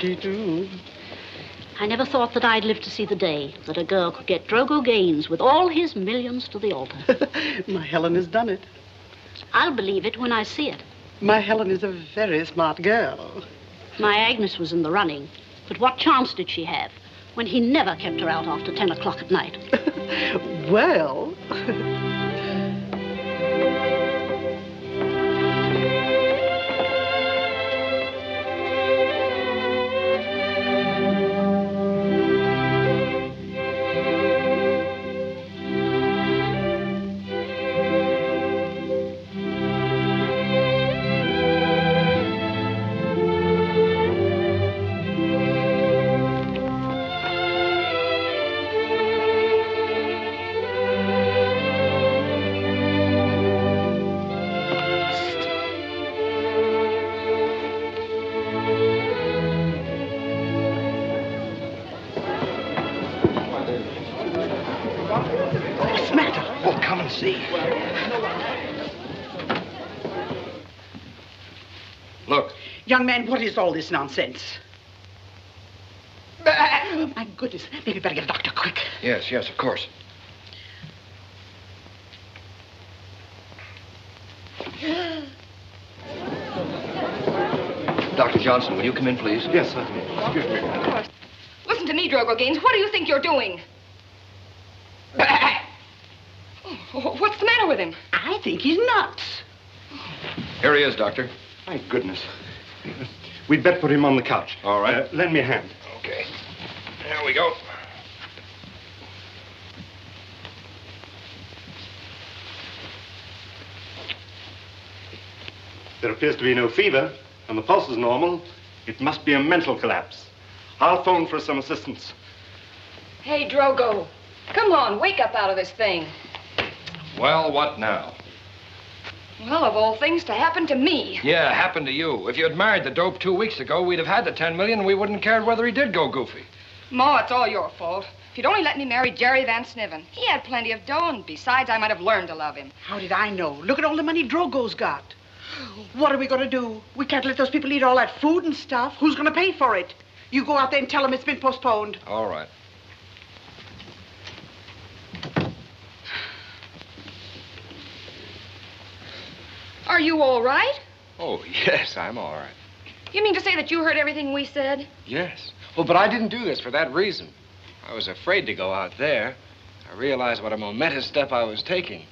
22. I never thought that I'd live to see the day that a girl could get Drogo Gaines with all his millions to the altar. My Helen has done it. I'll believe it when I see it. My Helen is a very smart girl. My Agnes was in the running, but what chance did she have when he never kept her out after 10 o'clock at night? well... Young man, what is all this nonsense? Oh, my goodness. Maybe better get a doctor quick. yes, yes, of course. Dr. Johnson, will you come in, please? Yes, certainly. Excuse me. Listen to me, Drogo Gaines. What do you think you're doing? Oh, What's the matter with him? I think he's nuts. Here he is, Doctor. Thank goodness. We'd better put him on the couch. All right. Uh, lend me a hand. Okay. There we go. There appears to be no fever, and the pulse is normal. It must be a mental collapse. I'll phone for some assistance. Hey, Drogo. Come on, wake up out of this thing. Well, what now? Well, of all things to happen to me. Yeah, happened to you. If you had married the dope two weeks ago, we'd have had the 10 million and we wouldn't have cared whether he did go goofy. Ma, it's all your fault. If you'd only let me marry Jerry Van Sniven, he had plenty of dough, and besides, I might have learned to love him. How did I know? Look at all the money Drogo's got. What are we going to do? We can't let those people eat all that food and stuff. Who's going to pay for it? You go out there and tell them it's been postponed. All right. Are you all right? Oh, yes, I'm all right. You mean to say that you heard everything we said? Yes. Well, but I didn't do this for that reason. I was afraid to go out there. I realized what a momentous step I was taking.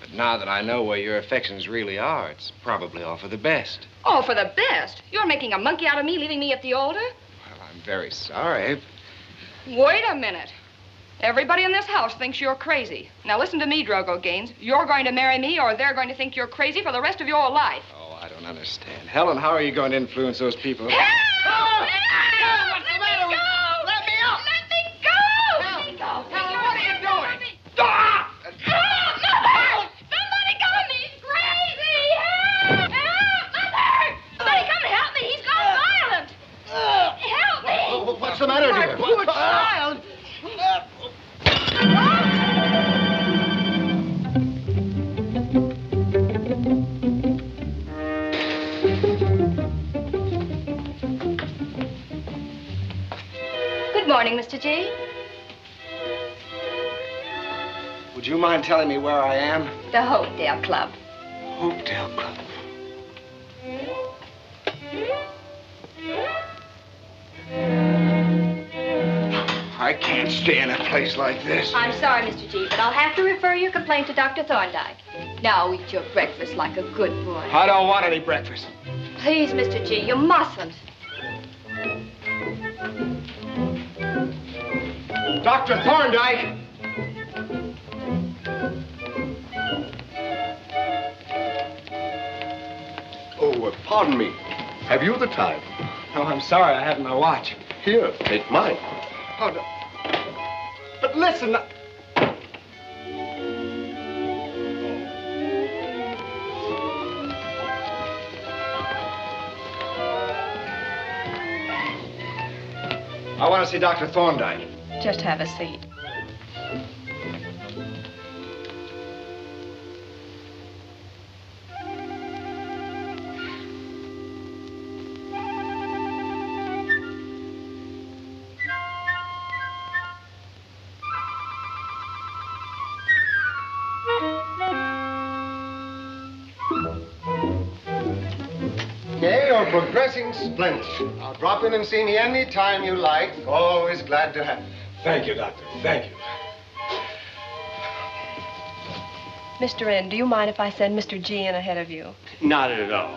But now that I know where your affections really are, it's probably all for the best. Oh, for the best. You're making a monkey out of me, leaving me at the altar? Well, I'm very sorry. Wait a minute. Everybody in this house thinks you're crazy. Now listen to me, Drogo Gaines. You're going to marry me, or they're going to think you're crazy for the rest of your life. Oh, I don't understand. Helen, how are you going to influence those people? Help! Help! What's the matter with you? Let me up! Let me go! Let me go! Helen, what are you doing? Ah! Help! Mother! Somebody come me! He's crazy! Help! Help! Mother! Somebody come and help me! He's gone violent! Help me! What's the matter, My dear? Morning, Mr. G. Would you mind telling me where I am? The Hopedale Club. Hopedale Club. I can't stay in a place like this. I'm sorry, Mr. G, but I'll have to refer your complaint to Dr. Thorndyke. Now eat your breakfast like a good boy. I don't want any breakfast. Please, Mr. G, you mustn't. Dr. Thorndyke! Oh, uh, pardon me. Have you the time? Oh, I'm sorry, I haven't my watch. Here, take mine. Oh, no. But listen. I want to see Dr. Thorndyke. Just have a seat. progressing splendid. I'll drop in and see me any time you like. Always glad to have you. Thank you, Doctor. Thank you. Mr. N, do you mind if I send Mr. G in ahead of you? Not at all.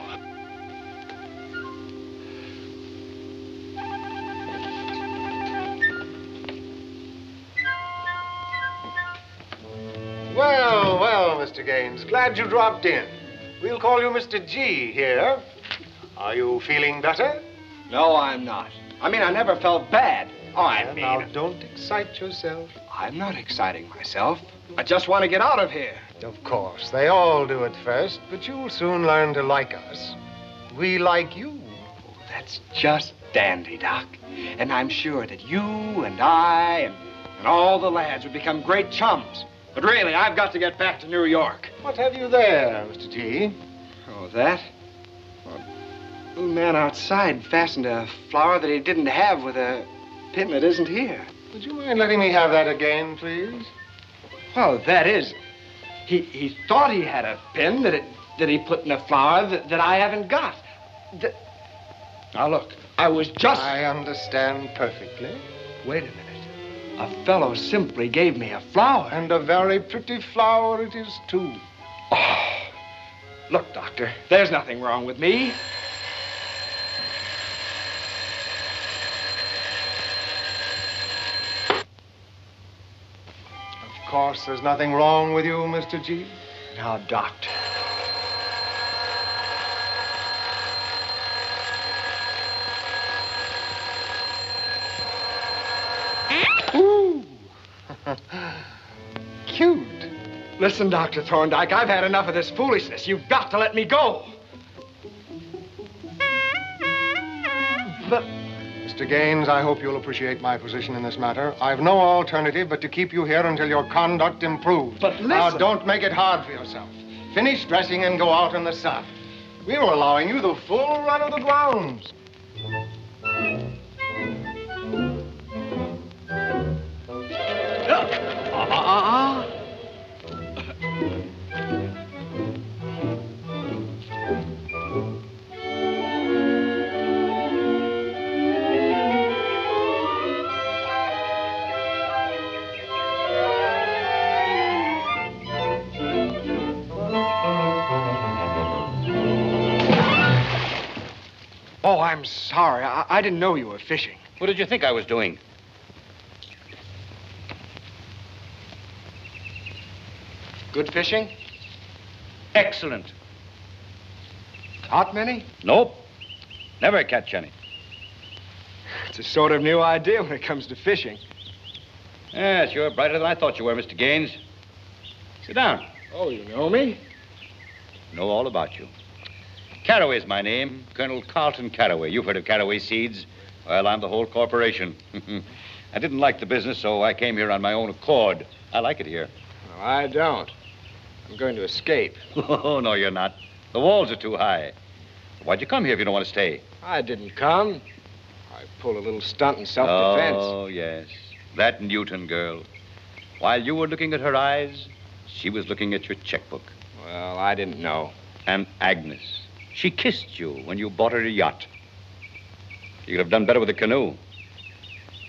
Well, well, Mr. Gaines, glad you dropped in. We'll call you Mr. G here. Are you feeling better? No, I'm not. I mean, I never felt bad. Oh, I mean, now, don't excite yourself. I'm not exciting myself. I just want to get out of here. Of course, they all do at first, but you'll soon learn to like us. We like you. Oh, that's just dandy, Doc. And I'm sure that you and I and, and all the lads would become great chums. But really, I've got to get back to New York. What have you there, Mr. T? Oh, that? Well, a little man outside fastened a flower that he didn't have with a pin that isn't here. Would you mind letting me have that again, please? Well, that is, he, he thought he had a pin that, it, that he put in a flower that, that I haven't got. Th- now, look, I was just... I understand perfectly. Wait a minute. A fellow simply gave me a flower. And a very pretty flower it is, too. Oh, look, Doctor, there's nothing wrong with me. Course, there's nothing wrong with you, Mr. G. Now, Doctor. Ooh. Cute. Listen, Dr. Thorndyke, I've had enough of this foolishness. You've got to let me go. Mr. Gaines, I hope you'll appreciate my position in this matter. I've no alternative but to keep you here until your conduct improves. But listen... Now, don't make it hard for yourself. Finish dressing and go out in the sun. We were allowing you the full run of the grounds. Uh-uh. Oh, I'm sorry. I, I didn't know you were fishing. What did you think I was doing? Good fishing? Excellent. Caught many? Nope. Never catch any. It's a sort of new idea when it comes to fishing. Yes, you're brighter than I thought you were, Mr. Gaines. Sit down. Oh, you know me? Know all about you. Carraway's my name. Colonel Carleton Carraway. You've heard of Caraway Seeds? Well, I'm the whole corporation. I didn't like the business, so I came here on my own accord. I like it here. No, I don't. I'm going to escape. Oh, no, you're not. The walls are too high. Why'd you come here if you don't want to stay? I didn't come. I pulled a little stunt in self-defense. Oh, yes. That Newton girl. While you were looking at her eyes, she was looking at your checkbook. Well, I didn't know. And Agnes. She kissed you when you bought her a yacht. You could have done better with a canoe.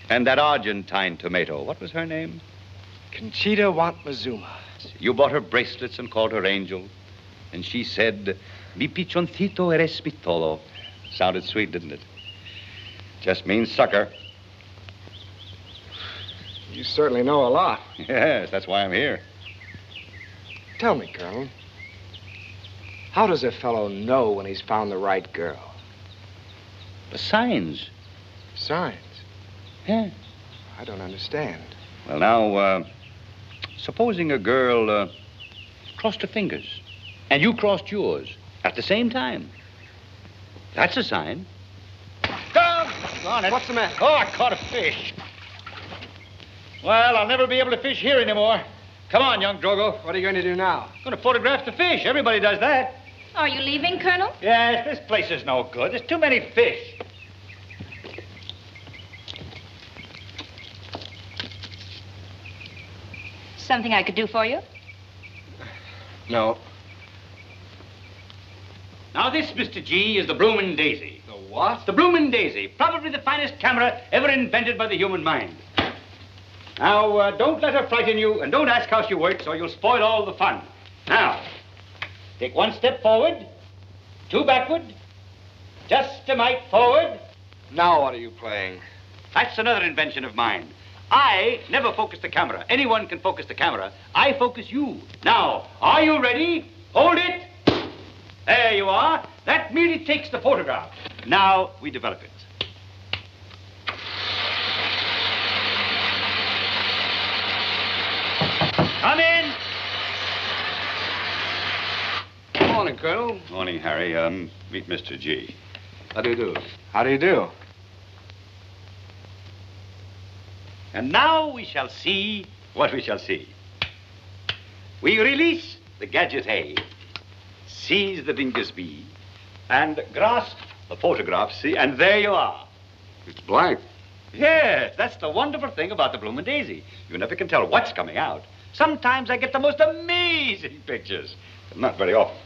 And that Argentine tomato, what was her name? Conchita Wantmazuma. You bought her bracelets and called her Angel. And she said, Mi pichoncito eres mi todo. Sounded sweet, didn't it? Just means sucker. You certainly know a lot. Yes, that's why I'm here. Tell me, Colonel. How does a fellow know when he's found the right girl? The signs. Signs. Yeah. I don't understand. Well, now, uh, supposing a girl uh, crossed her fingers and you crossed yours at the same time. That's a sign. Come on it. What's the matter? Oh, I caught a fish. Well, I'll never be able to fish here anymore. Come on, young Drogo. What are you going to do now? I'm going to photograph the fish. Everybody does that. Are you leaving, Colonel? Yes, this place is no good. There's too many fish. Something I could do for you? No. Now, this, Mr. G, is the bloomin' daisy. The what? The Bloomin' Daisy, probably the finest camera ever invented by the human mind. Now, uh, don't let her frighten you, and don't ask how she works, or you'll spoil all the fun. Now, take one step forward, two backward, just a mite forward. Now what are you playing? That's another invention of mine. I never focus the camera. Anyone can focus the camera. I focus you. Now, are you ready? Hold it. There you are. That merely takes the photograph. Now we develop it. Come in. Good morning, Colonel. Morning, Harry. Um, meet Mr. G. How do you do? How do you do? And now we shall see what we shall see. We release the gadget A, seize the fingers B, and grasp the photograph C, and there you are. It's blank. Yes, that's the wonderful thing about the Bloomin' Daisy. You never can tell what's coming out. Sometimes I get the most amazing pictures. Not very often.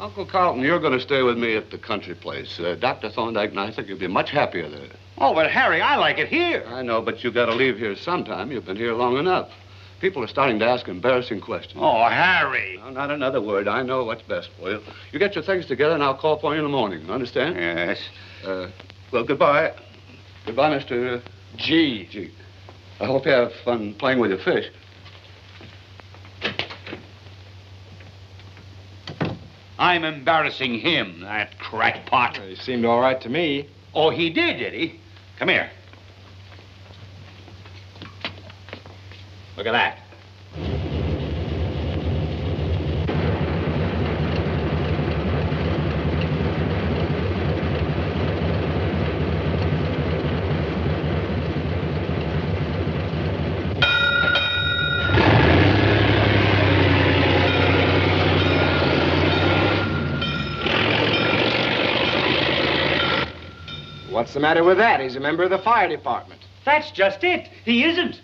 Uncle Carleton, you're going to stay with me at the country place. Uh, Dr. Thorndyke and I think you'll be much happier there. Oh, but Harry, I like it here. I know, but you've got to leave here sometime. You've been here long enough. People are starting to ask embarrassing questions. Oh, Harry. No, not another word. I know what's best for you. You get your things together, and I'll call for you in the morning. Understand? Yes. Uh, well, goodbye. Goodbye, Mr. G. G. I hope you have fun playing with your fish. I'm embarrassing him, that crackpot. He seemed all right to me. Oh, he did, did he? Come here. Look at that. What's the matter with that? He's a member of the fire department. That's just it. He isn't.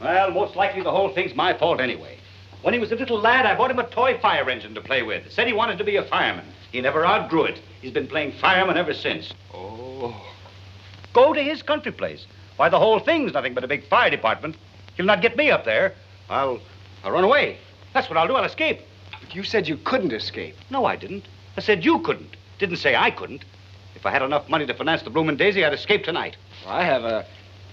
Well, most likely the whole thing's my fault anyway. When he was a little lad, I bought him a toy fire engine to play with. Said he wanted to be a fireman. He never outgrew it. He's been playing fireman ever since. Oh. Go to his country place. Why, the whole thing's nothing but a big fire department. He'll not get me up there. I'll, I'll run away. That's what I'll do. I'll escape. But you said you couldn't escape. No, I didn't. I said you couldn't. Didn't say I couldn't. If I had enough money to finance the Bloomin' Daisy, I'd escape tonight. Well, I have a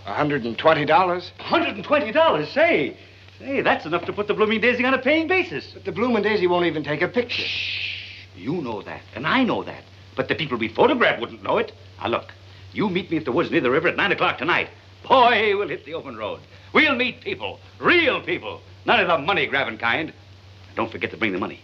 $120. $120? Say, say, that's enough to put the Blooming Daisy on a paying basis. But the Bloomin' Daisy won't even take a picture. Shh. You know that, and I know that. But the people we photograph wouldn't know it. Now, look, you meet me at the woods near the river at 9 o'clock tonight. Boy, we'll hit the open road. We'll meet people, real people, none of the money-grabbing kind. And don't forget to bring the money.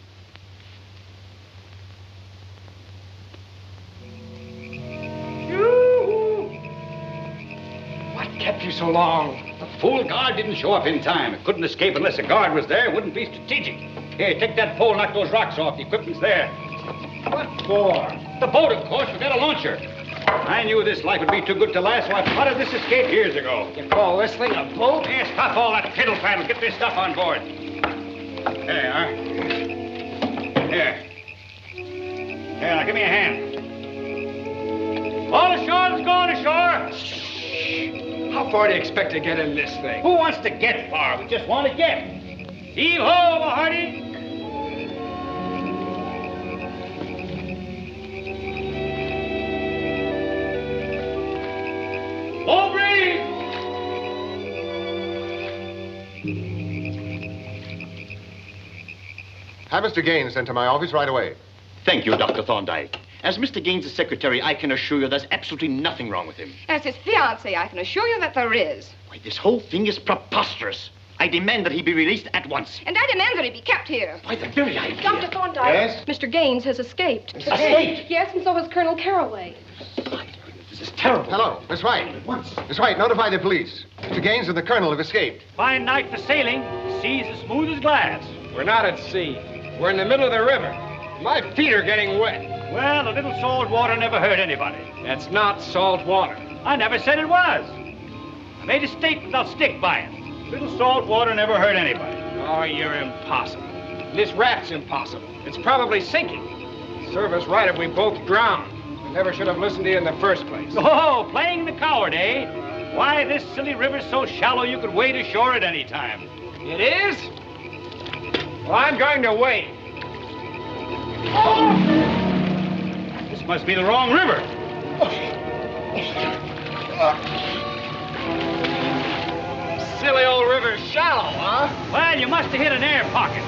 So long? The fool guard didn't show up in time. It couldn't escape unless a guard was there. It wouldn't be strategic. Here, take that pole, knock those rocks off. The equipment's there. What for? The boat, of course. We got a launcher. I knew this life would be too good to last, so I plotted this escape years ago. You call this thing a boat? Here, stop all that fiddle faddle. Get this stuff on board. There you are. Here. Here, now give me a hand. All ashore, let's go on ashore. How far do you expect to get in this thing? Who wants to get far? We just want to get. Heave ho, Mahardy. Full. Have Mr. Gaines sent to my office right away. Thank you, Dr. Thorndyke. As Mr. Gaines' secretary, I can assure you there's absolutely nothing wrong with him. As his fiancée, I can assure you that there is. Why, this whole thing is preposterous. I demand that he be released at once. And I demand that he be kept here. Why, the very idea. Dr. Thorndyke. Yes? Mr. Gaines has escaped. Escaped? Yes, and so has Colonel Carraway. This is terrible. Hello, Miss White. Miss White, notify the police. Mr. Gaines and the colonel have escaped. Fine night for sailing. The sea's as smooth as glass. We're not at sea. We're in the middle of the river. My feet are getting wet. Well, a little salt water never hurt anybody. That's not salt water. I never said it was. I made a statement I'll stick by it. A Little salt water never hurt anybody. Oh, you're impossible. This raft's impossible. It's probably sinking. Serve us right if we both drown. I never should have listened to you in the first place. Oh, playing the coward, eh? Why, this silly river's so shallow you could wade ashore at any time. It is? Well, I'm going to wait. This must be the wrong river. Silly old river's shallow, huh? Well, you must have hit an air pocket.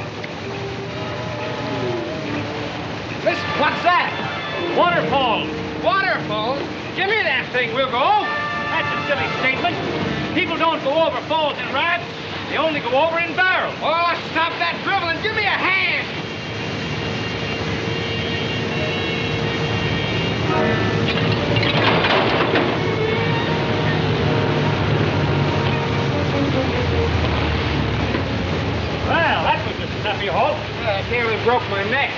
Listen, what's that? Waterfall. Waterfall? Give me that thing, we'll go. That's a silly statement. People don't go over falls in rafts. They only go over in barrels. Oh, stop that dribbling. Give me a hand. Snappy halt. I nearly broke my neck.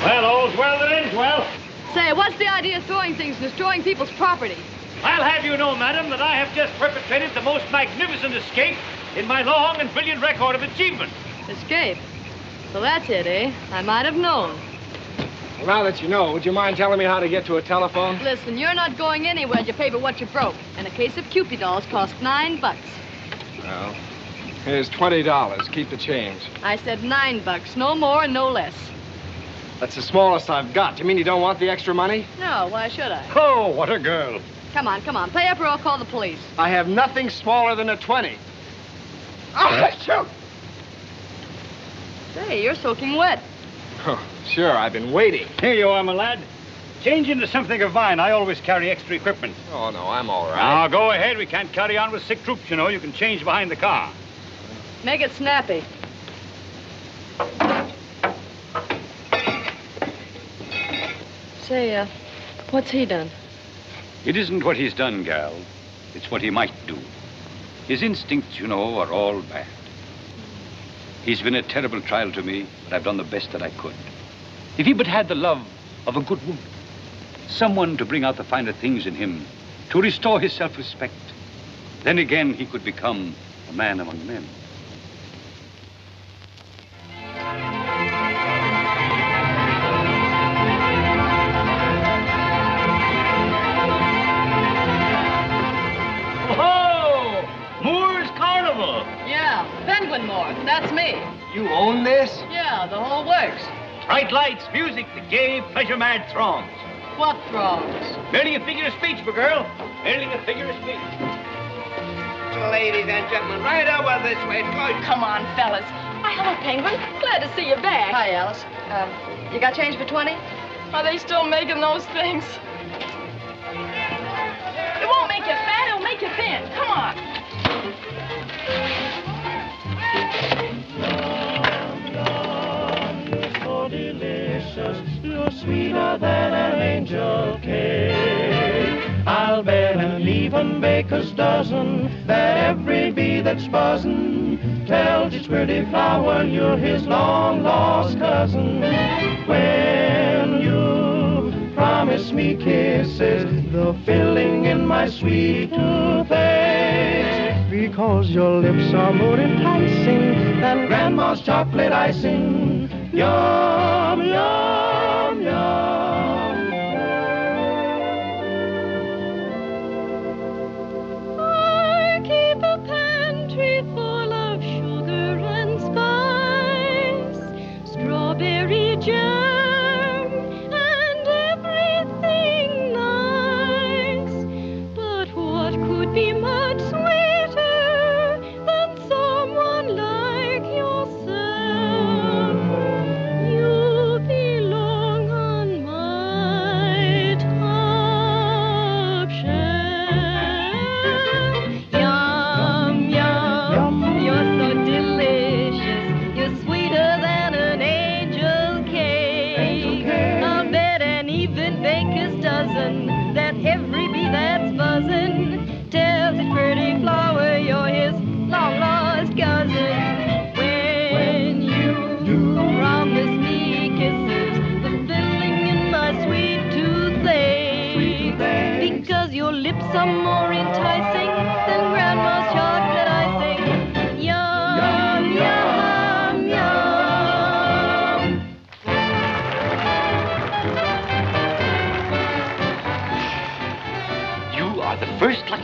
Well, all's well that ends well. Say, what's the idea of throwing things and destroying people's property? I'll have you know, madam, that I have just perpetrated the most magnificent escape in my long and brilliant record of achievement. Escape. So that's it, eh? I might have known. Well, now that you know, would you mind telling me how to get to a telephone? Listen, you're not going anywhere. You pay for what you broke. And a case of Cupid dolls cost nine bucks. Well, here's twenty dollars. Keep the change. I said nine bucks, no more and no less. That's the smallest I've got. You mean you don't want the extra money? No, why should I? Oh, what a girl. Come on, come on. Pay up or I'll call the police. I have nothing smaller than a twenty. Oh, shoot! Say, you're soaking wet. Oh, sure, I've been waiting. Here you are, my lad. Change into something of mine. I always carry extra equipment. Oh, no, I'm all right. Now, go ahead. We can't carry on with sick troops, you know. You can change behind the car. Make it snappy. Say, uh, what's he done? It isn't what he's done, gal. It's what he might do. His instincts, you know, are all bad. He's been a terrible trial to me, but I've done the best that I could. If he but had the love of a good woman, someone to bring out the finer things in him, to restore his self-respect, then again he could become a man among men. Bright lights, music, the gay, pleasure-mad throngs. What throngs? Merely a figure of speech, my girl. Merely a figure of speech. Ladies and gentlemen, right over this way. Go. Come on, fellas. Hi, hello, Penguin. Glad to see you back. Hi, Alice. Um, you got change for 20? Are they still making those things? It won't make you fat, it'll make you thin. Come on. Delicious, you're sweeter than an angel cake. I'll bet an even baker's dozen that every bee that's buzzing tells its pretty flower you're his long lost cousin. When you promise me kisses, the filling in my sweet toothaches, because your lips are more enticing than grandma's chocolate icing. Yum, yum,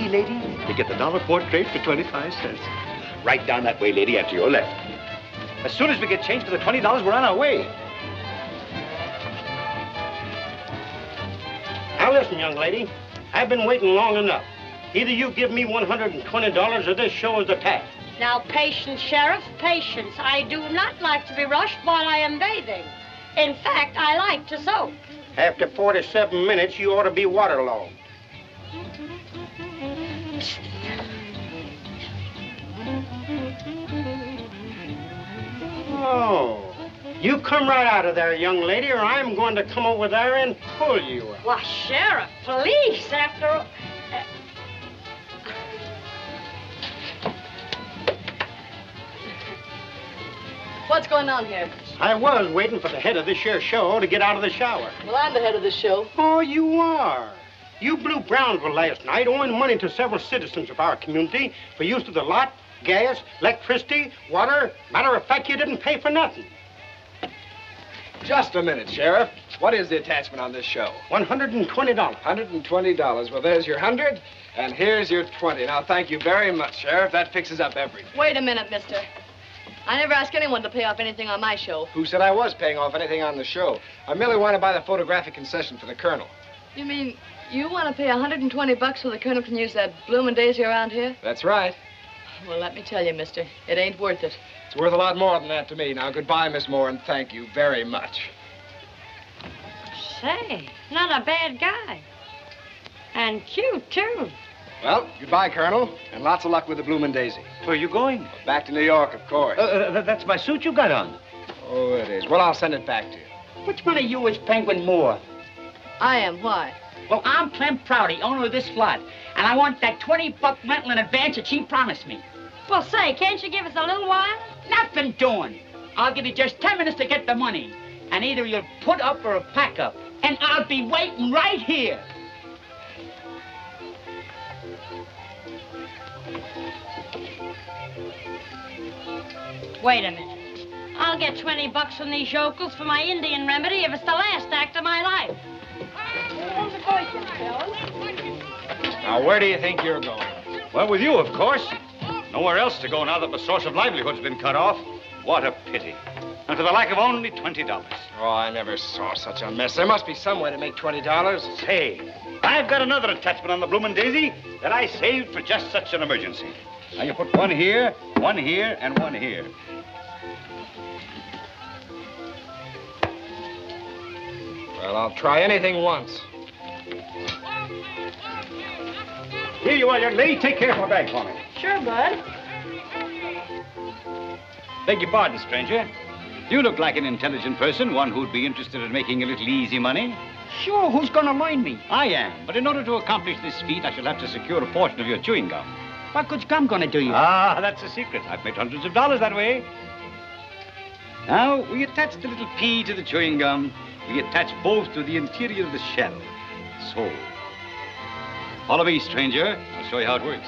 see, lady? You get the dollar portrait for 25 cents. Right down that way, lady, and to your left. As soon as we get change for the $20, we're on our way. Now listen, young lady. I've been waiting long enough. Either you give me $120 or this show is attacked. Now, patience, Sheriff, patience. I do not like to be rushed while I am bathing. In fact, I like to soak. After 47 minutes, you ought to be waterlogged. Mm-hmm. Oh. You come right out of there, young lady, or I'm going to come over there and pull you out. Why, Sheriff, police, after all. Uh, What's going on here? I was waiting for the head of this here show to get out of the shower. Well, I'm the head of the show. Oh, you are. You blew Brownsville last night, owing money to several citizens of our community for use of the lot, gas, electricity, water. Matter of fact, you didn't pay for nothing. Just a minute, Sheriff. What is the attachment on this show? $120. $120. Well, there's your 100 and here's your 20. Now, thank you very much, Sheriff. That fixes up everything. Wait a minute, mister. I never ask anyone to pay off anything on my show. Who said I was paying off anything on the show? I merely want to buy the photographic concession for the Colonel. You mean you want to pay 120 bucks so the colonel can use that bloomin' daisy around here? That's right. Well, let me tell you, mister, it ain't worth it. It's worth a lot more than that to me. Now, goodbye, Miss Moore, and thank you very much. Say, not a bad guy. And cute, too. Well, goodbye, Colonel, and lots of luck with the Bloomin' Daisy. Where are you going? Back to New York, of course. Uh, uh, that's my suit you got on. Oh, it is. Well, I'll send it back to you. Which one of you is Penguin Moore? I am. Why? Well, I'm Clem Prouty, owner of this lot, and I want that 20 buck rental in advance that she promised me. Well, say, can't you give us a little while? Nothing doing. I'll give you just 10 minutes to get the money, and either you'll put up or pack up, and I'll be waiting right here. Wait a minute. I'll get 20 bucks from these yokels for my Indian remedy if it's the last act of my life. Now, where do you think you're going? Well, with you, of course. Nowhere else to go now that the source of livelihood's been cut off. What a pity. And for the lack of only $20. Oh, I never saw such a mess. There must be some way to make $20. Say, I've got another attachment on the Bloomin' Daisy that I saved for just such an emergency. Now you put one here, one here, and one here. Well, I'll try anything once. Here you are, young lady. Take care of my bag for me. Sure, Bud. Beg your pardon, stranger. You look like an intelligent person, one who'd be interested in making a little easy money. Sure, who's gonna learn me? I am, but in order to accomplish this feat, I shall have to secure a portion of your chewing gum. What good's gum gonna do you? Ah, that's a secret. I've made hundreds of dollars that way. Now, we attach the little pea to the chewing gum. We attach both to the interior of the shell. So. Follow me, stranger. I'll show you how it works.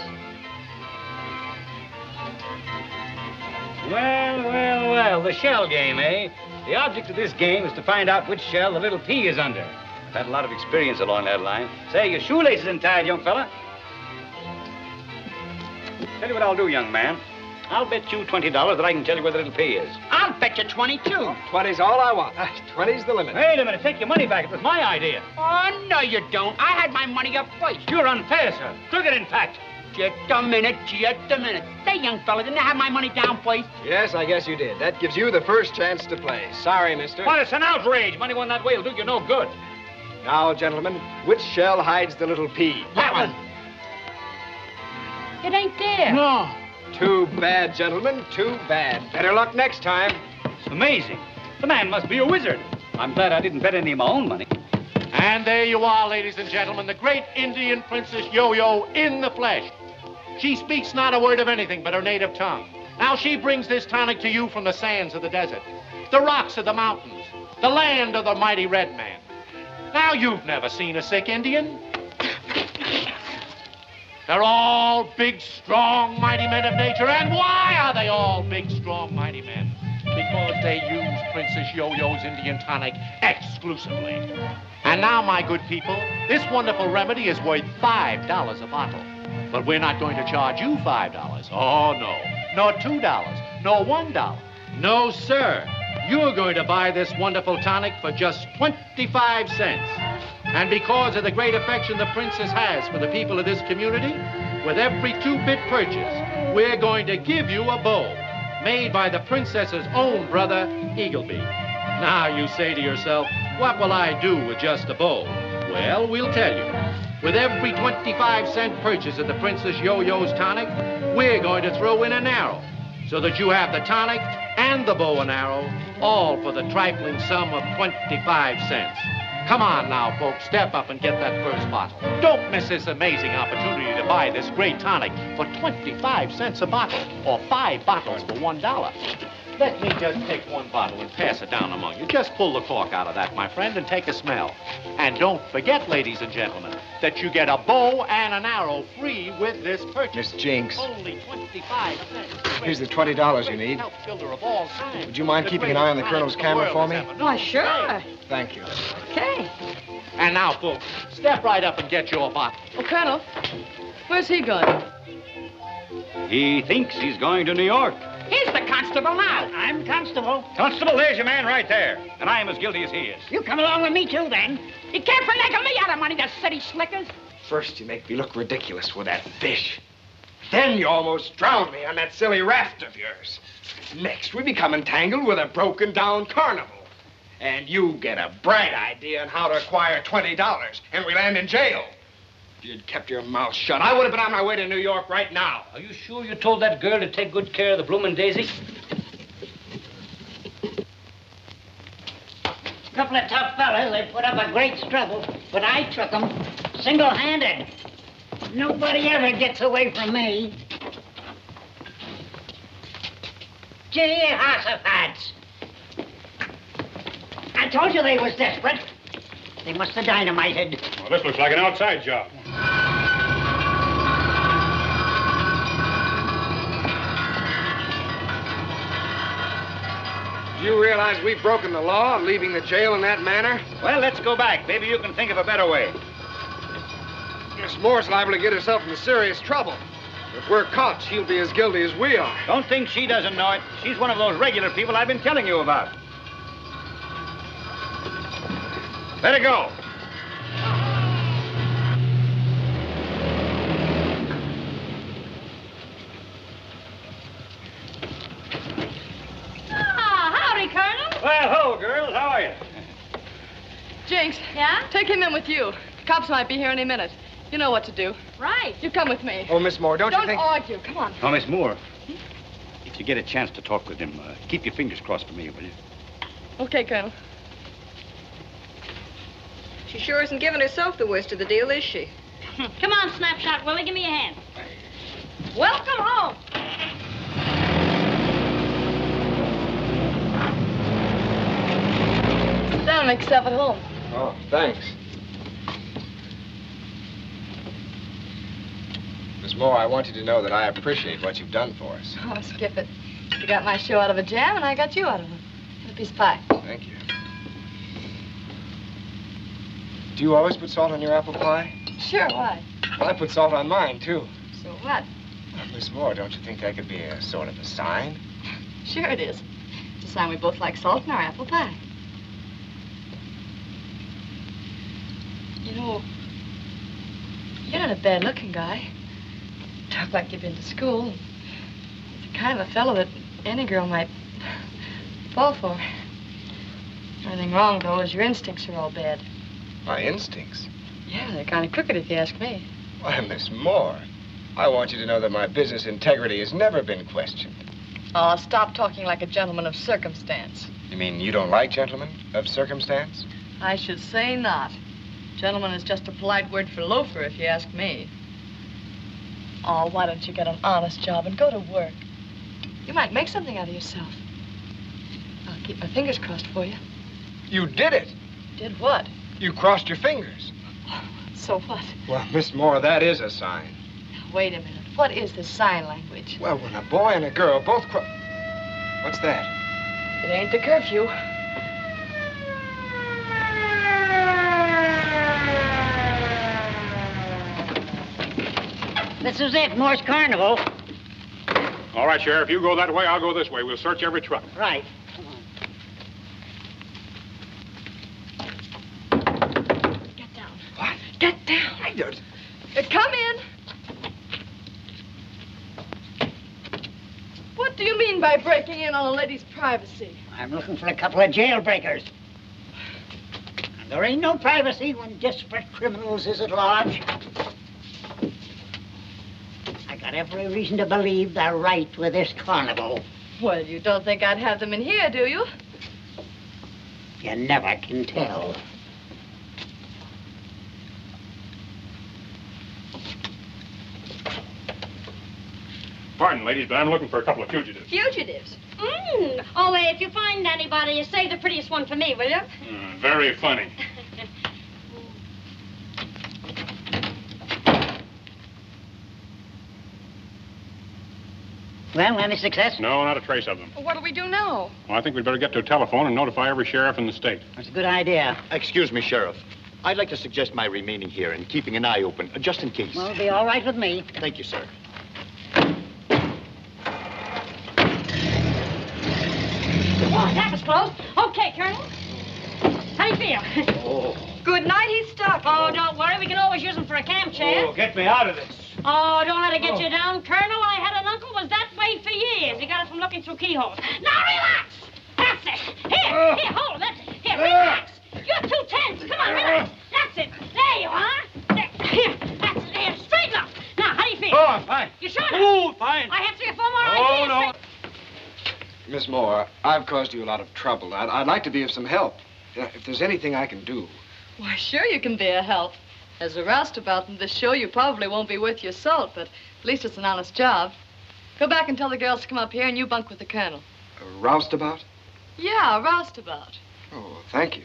Well, well, well, the shell game, eh? The object of this game is to find out which shell the little pea is under. I've had a lot of experience along that line. Say, your shoelaces untied, young fella. Tell you what I'll do, young man. I'll bet you $20 that I can tell you where the little pea is. I'll bet you 22. 20's all I want. Ah, 20's the limit. Wait a minute. Take your money back. It was my idea. Oh, no, you don't. I had my money up first. You're unfair, sir. Took it, in fact. Just a minute, just a minute. Say, young fella, didn't I have my money down first? Yes, I guess you did. That gives you the first chance to play. Sorry, mister. Well, it's an outrage. Money won that way will do you no good. Now, gentlemen, which shell hides the little pea? That one. It ain't there. No. Too bad, gentlemen. Too bad. Better luck next time. It's amazing. The man must be a wizard. I'm glad I didn't bet any of my own money. And there you are, ladies and gentlemen, the great Indian Princess Yo-Yo in the flesh. She speaks not a word of anything but her native tongue. Now she brings this tonic to you from the sands of the desert, the rocks of the mountains, the land of the mighty red man. Now you've never seen a sick Indian. They're all big, strong, mighty men of nature. And why are they all big, strong, mighty men? Because they use Princess Yo-Yo's Indian tonic exclusively. And now, my good people, this wonderful remedy is worth $5 a bottle. But we're not going to charge you $5. Oh, no. Nor $2. Nor $1. No, sir. You're going to buy this wonderful tonic for just 25 cents. And because of the great affection the princess has for the people of this community, with every two-bit purchase, we're going to give you a bow made by the princess's own brother, Eagleby. Now you say to yourself, what will I do with just a bow? Well, we'll tell you. With every 25 cent purchase of the Princess Yo-Yo's tonic, we're going to throw in an arrow so that you have the tonic and the bow and arrow, all for the trifling sum of 25 cents. Come on now, folks, step up and get that first bottle. Don't miss this amazing opportunity to buy this great tonic for 25 cents a bottle, or five bottles for one dollar. Let me just take one bottle and pass it down among you. Just pull the cork out of that, my friend, and take a smell. And don't forget, ladies and gentlemen, that you get a bow and an arrow free with this purchase. Miss Jinx, Only 25 cents. here's the $20 you need. Help builder of all time. Would you mind keeping an eye on the Colonel's camera for me? Why, sure. Thank you. Okay. And now, folks, step right up and get your bottle. Oh, Colonel, where's he going? He thinks he's going to New York. He's the constable now. I'm constable. Constable, there's your man right there. And I'm as guilty as he is. You come along with me, too, then. You can't finagle me out of money, the city slickers. First, you make me look ridiculous with that fish. Then you almost drowned me on that silly raft of yours. Next, we become entangled with a broken down carnival. And you get a bright idea on how to acquire $20, and we land in jail. If you'd kept your mouth shut, I would have been on my way to New York right now. Are you sure you told that girl to take good care of the bloomin' daisy? A couple of tough fellas, they put up a great struggle, but I took 'em single-handed. Nobody ever gets away from me. Gee, Hossafats. I told you they was desperate. They must have dynamited. Well, this looks like an outside job. Do you realize we've broken the law, leaving the jail in that manner? Well, let's go back. Maybe you can think of a better way. Miss Moore's liable to get herself into serious trouble. If we're caught, she'll be as guilty as we are. Don't think she doesn't know it. She's one of those regular people I've been telling you about. Let her go. Ah, howdy, Colonel. Well, ho, girls. How are you? Colonel? Well, hello girls, how are you? Jinx. Yeah? Take him in with you. Cops might be here any minute. You know what to do. Right. You come with me. Oh, Miss Moore, don't, you? Don't you think... argue. Come on. Oh, Miss Moore. If you get a chance to talk with him, uh, keep your fingers crossed for me, will you? Okay, Colonel. She sure isn't giving herself the worst of the deal, is she? Hmm. Come on, Snapshot Willie, give me a hand. Welcome home. Sit down and make yourself at home. Oh, thanks. Miss Moore, I want you to know that I appreciate what you've done for us. Oh, skip it. You got my show out of a jam, and I got you out of one. Get a piece of pie. Thank you. Do you always put salt on your apple pie? Sure, why? Well, I put salt on mine, too. So what? Miss Moore, don't you think that could be a sort of a sign? Sure it is. It's a sign we both like salt in our apple pie. You know, you're not a bad-looking guy. Talk like you've been to school. You're the kind of a fellow that any girl might fall for. Anything wrong, though, is your instincts are all bad. My mm-hmm. instincts? Yeah, they're kind of crooked, if you ask me. Why, Miss Moore, I want you to know that my business integrity has never been questioned. Oh, stop talking like a gentleman of circumstance. You mean you don't like gentlemen of circumstance? I should say not. Gentleman is just a polite word for loafer, if you ask me. Oh, why don't you get an honest job and go to work? You might make something out of yourself. I'll keep my fingers crossed for you. You did it. Did what? You crossed your fingers. So what? Well, Miss Moore, that is a sign. Now, Wait a minute. What is the sign language? Well, when a boy and a girl both cro... What's that? It ain't the curfew. This is it, Moore's Carnival. All right, Sheriff, If you go that way, I'll go this way. We'll search every truck. Right. Get down. I don't. Uh, come in. What do you mean by breaking in on a lady's privacy? I'm looking for a couple of jailbreakers. And there ain't no privacy when desperate criminals is at large. I got every reason to believe they're right with this carnival. Well, you don't think I'd have them in here, do you? You never can tell. Pardon, ladies, but I'm looking for a couple of fugitives. Fugitives? Mm. Oh, if you find anybody, you save the prettiest one for me, will you? Uh, very funny. Well, any success? No, not a trace of them. What do we do now? Well, I think we'd better get to a telephone and notify every sheriff in the state. That's a good idea. Excuse me, Sheriff. I'd like to suggest my remaining here and keeping an eye open, uh, just in case. Well, it'll be all right with me. Thank you, sir. Oh, that was close. Okay, Colonel. How do you feel? Oh. Good night, he's stuck. Oh, don't worry. We can always use him for a camp chair. Oh, get me out of this. Oh, don't let it get oh. you down, Colonel. I had an uncle was that way for years. He got it from looking through keyholes. Now relax. That's it. Here, oh. here, hold. That's it. Here, ah. relax. You're too tense. Come on, relax. Ah. That's it. There you are. There. Here. That's it. There. Straighten up. Now, how do you feel? Oh, I'm fine. You sure? Oh, fine. I have three or four more Oh, ideas. no. Miss Moore, I've caused you a lot of trouble. I'd, I'd like to be of some help. Uh, If there's anything I can do. Why, sure you can be a help. As a roustabout in this show, you probably won't be worth your salt, but at least it's an honest job. Go back and tell the girls to come up here and you bunk with the colonel. A roustabout? Yeah, a roustabout. Oh, thank you.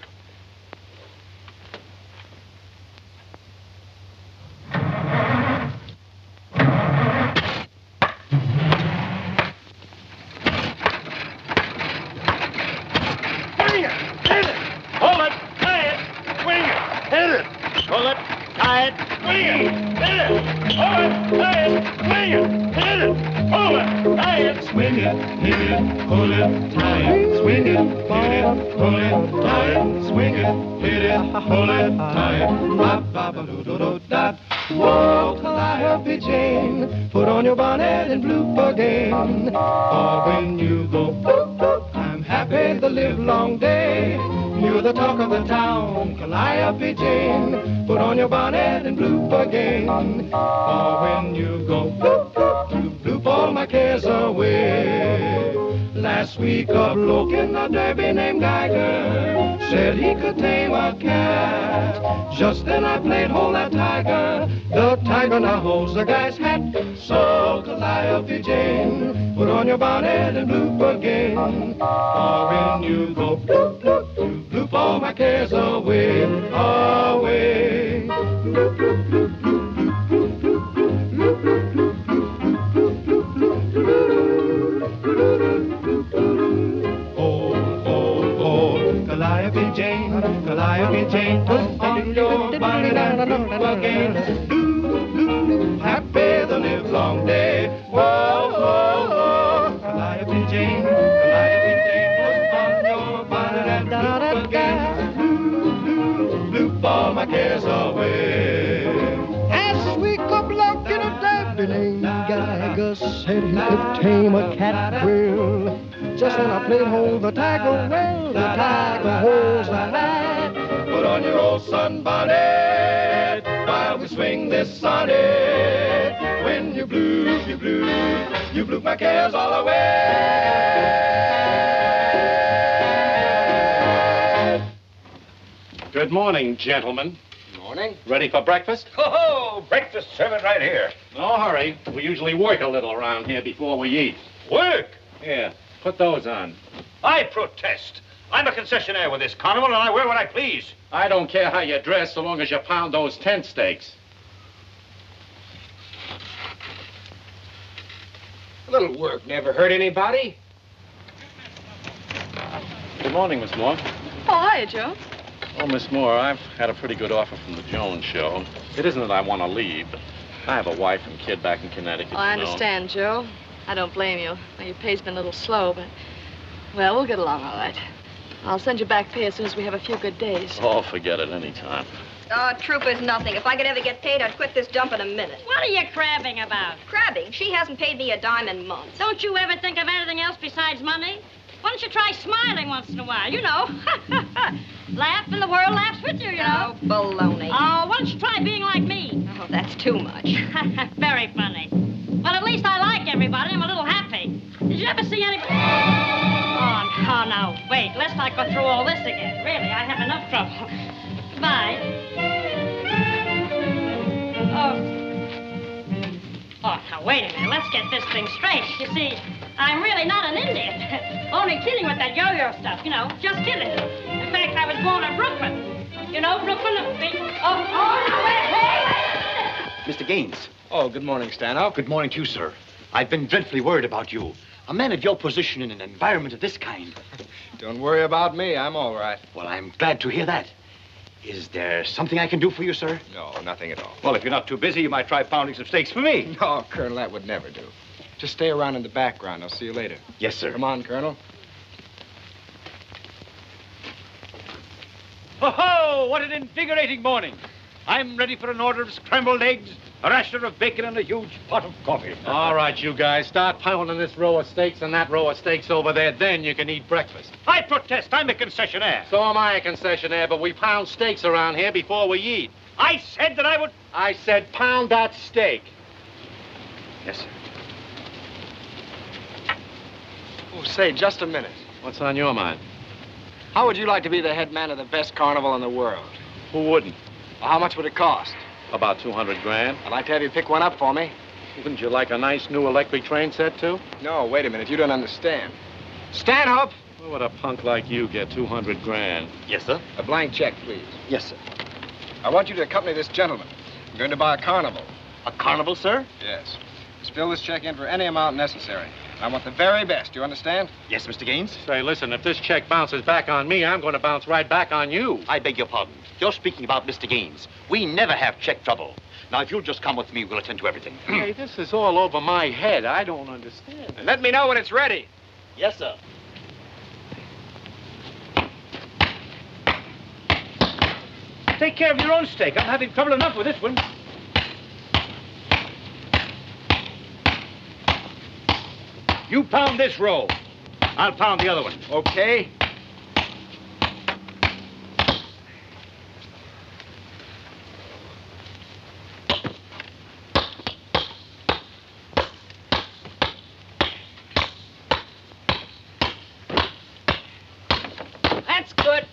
Talk of the town, Calliope Jane, put on your bonnet and bloop again. Or when you go bloop, bloop, you bloop all my cares away. Last week a bloke in the derby named Geiger said he could tame a cat. Just then I played hold that tiger. The tiger now holds the guy's hat. So Calliope Jane, put on your bonnet and bloop again. Or when you go bloop, bloop, cares said he could tame a cat well. Just when I played hold the tiger, well, the tiger holds the hat. Put on your old sunbonnet while we swing this sonnet. When you bloop, you bloop, you bloop my cares all away. Good morning, gentlemen. Morning. Ready for breakfast? Ho ho! Breakfast serving right here. No hurry. We usually work a little around here before we eat. Work? Yeah. put those on. I protest. I'm a concessionaire with this carnival, and I wear what I please. I don't care how you dress so long as you pound those tent stakes. A little work never hurt anybody. Good morning, Miss Moore. Oh, hiya, Joe. Oh, Miss Moore, I've had a pretty good offer from the Jones show. It isn't that I want to leave, but I have a wife and kid back in Connecticut. Oh, I you know. understand, Joe. I don't blame you. Now, your pay's been a little slow, but, well, we'll get along all right. I'll send you back pay as soon as we have a few good days. Oh, forget it any time. Oh, trooper's nothing. If I could ever get paid, I'd quit this dump in a minute. What are you crabbing about? Crabbing? She hasn't paid me a dime in months. Don't you ever think of anything else besides money? Why don't you try smiling once in a while? You know. Laugh and the world laughs with you, you know. Oh, baloney. Oh, why don't you try being like me? Oh, that's too much. Very funny. Well, at least I like everybody. I'm a little happy. Did you ever see any... Oh, no, no. Wait, let's not go through all this again. Really, I have enough trouble. Goodbye. Oh. Oh, now, wait a minute. Let's get this thing straight. You see, I'm really not an Indian. Only kidding with that yo-yo stuff, you know. Just kidding. In fact, I was born in Brooklyn. You know, Brooklyn... Oh, oh, no, wait, wait, wait. Mr. Gaines. Oh, good morning, Stanhope. Good morning to you, sir. I've been dreadfully worried about you. A man of your position in an environment of this kind. Don't worry about me. I'm all right. Well, I'm glad to hear that. Is there something I can do for you, sir? No, nothing at all. Well, if you're not too busy, you might try pounding some stakes for me. No, Colonel, that would never do. Just stay around in the background. I'll see you later. Yes, sir. Come on, Colonel. Ho ho! What an invigorating morning. I'm ready for an order of scrambled eggs, a rasher of bacon, and a huge pot of coffee. All right, you guys, start pounding this row of stakes and that row of stakes over there. Then you can eat breakfast. I protest. I'm a concessionaire. So am I a concessionaire, but we pound stakes around here before we eat. I said that I would. I said pound that stake. Yes, sir. Oh, say, just a minute. What's on your mind? How would you like to be the head man of the best carnival in the world? Who wouldn't? Well, how much would it cost? About 200 grand. I'd like to have you pick one up for me. Wouldn't you like a nice new electric train set, too? No, wait a minute. You don't understand. Stanhope! Where would a punk like you get 200 grand? Yes, sir. A blank check, please. Yes, sir. I want you to accompany this gentleman. I'm going to buy a carnival. A carnival, sir? Yes. Just fill this check in for any amount necessary. I want the very best. You understand? Yes, Mr. Gaines. Say, listen, if this check bounces back on me, I'm going to bounce right back on you. I beg your pardon. You're speaking about Mr. Gaines. We never have check trouble. Now, if you'll just come with me, we'll attend to everything. hey, this is all over my head. I don't understand. Let me know when it's ready. Yes, sir. Take care of your own stake. I'm having trouble enough with this one. You pound this roll. I'll pound the other one. Okay. That's good.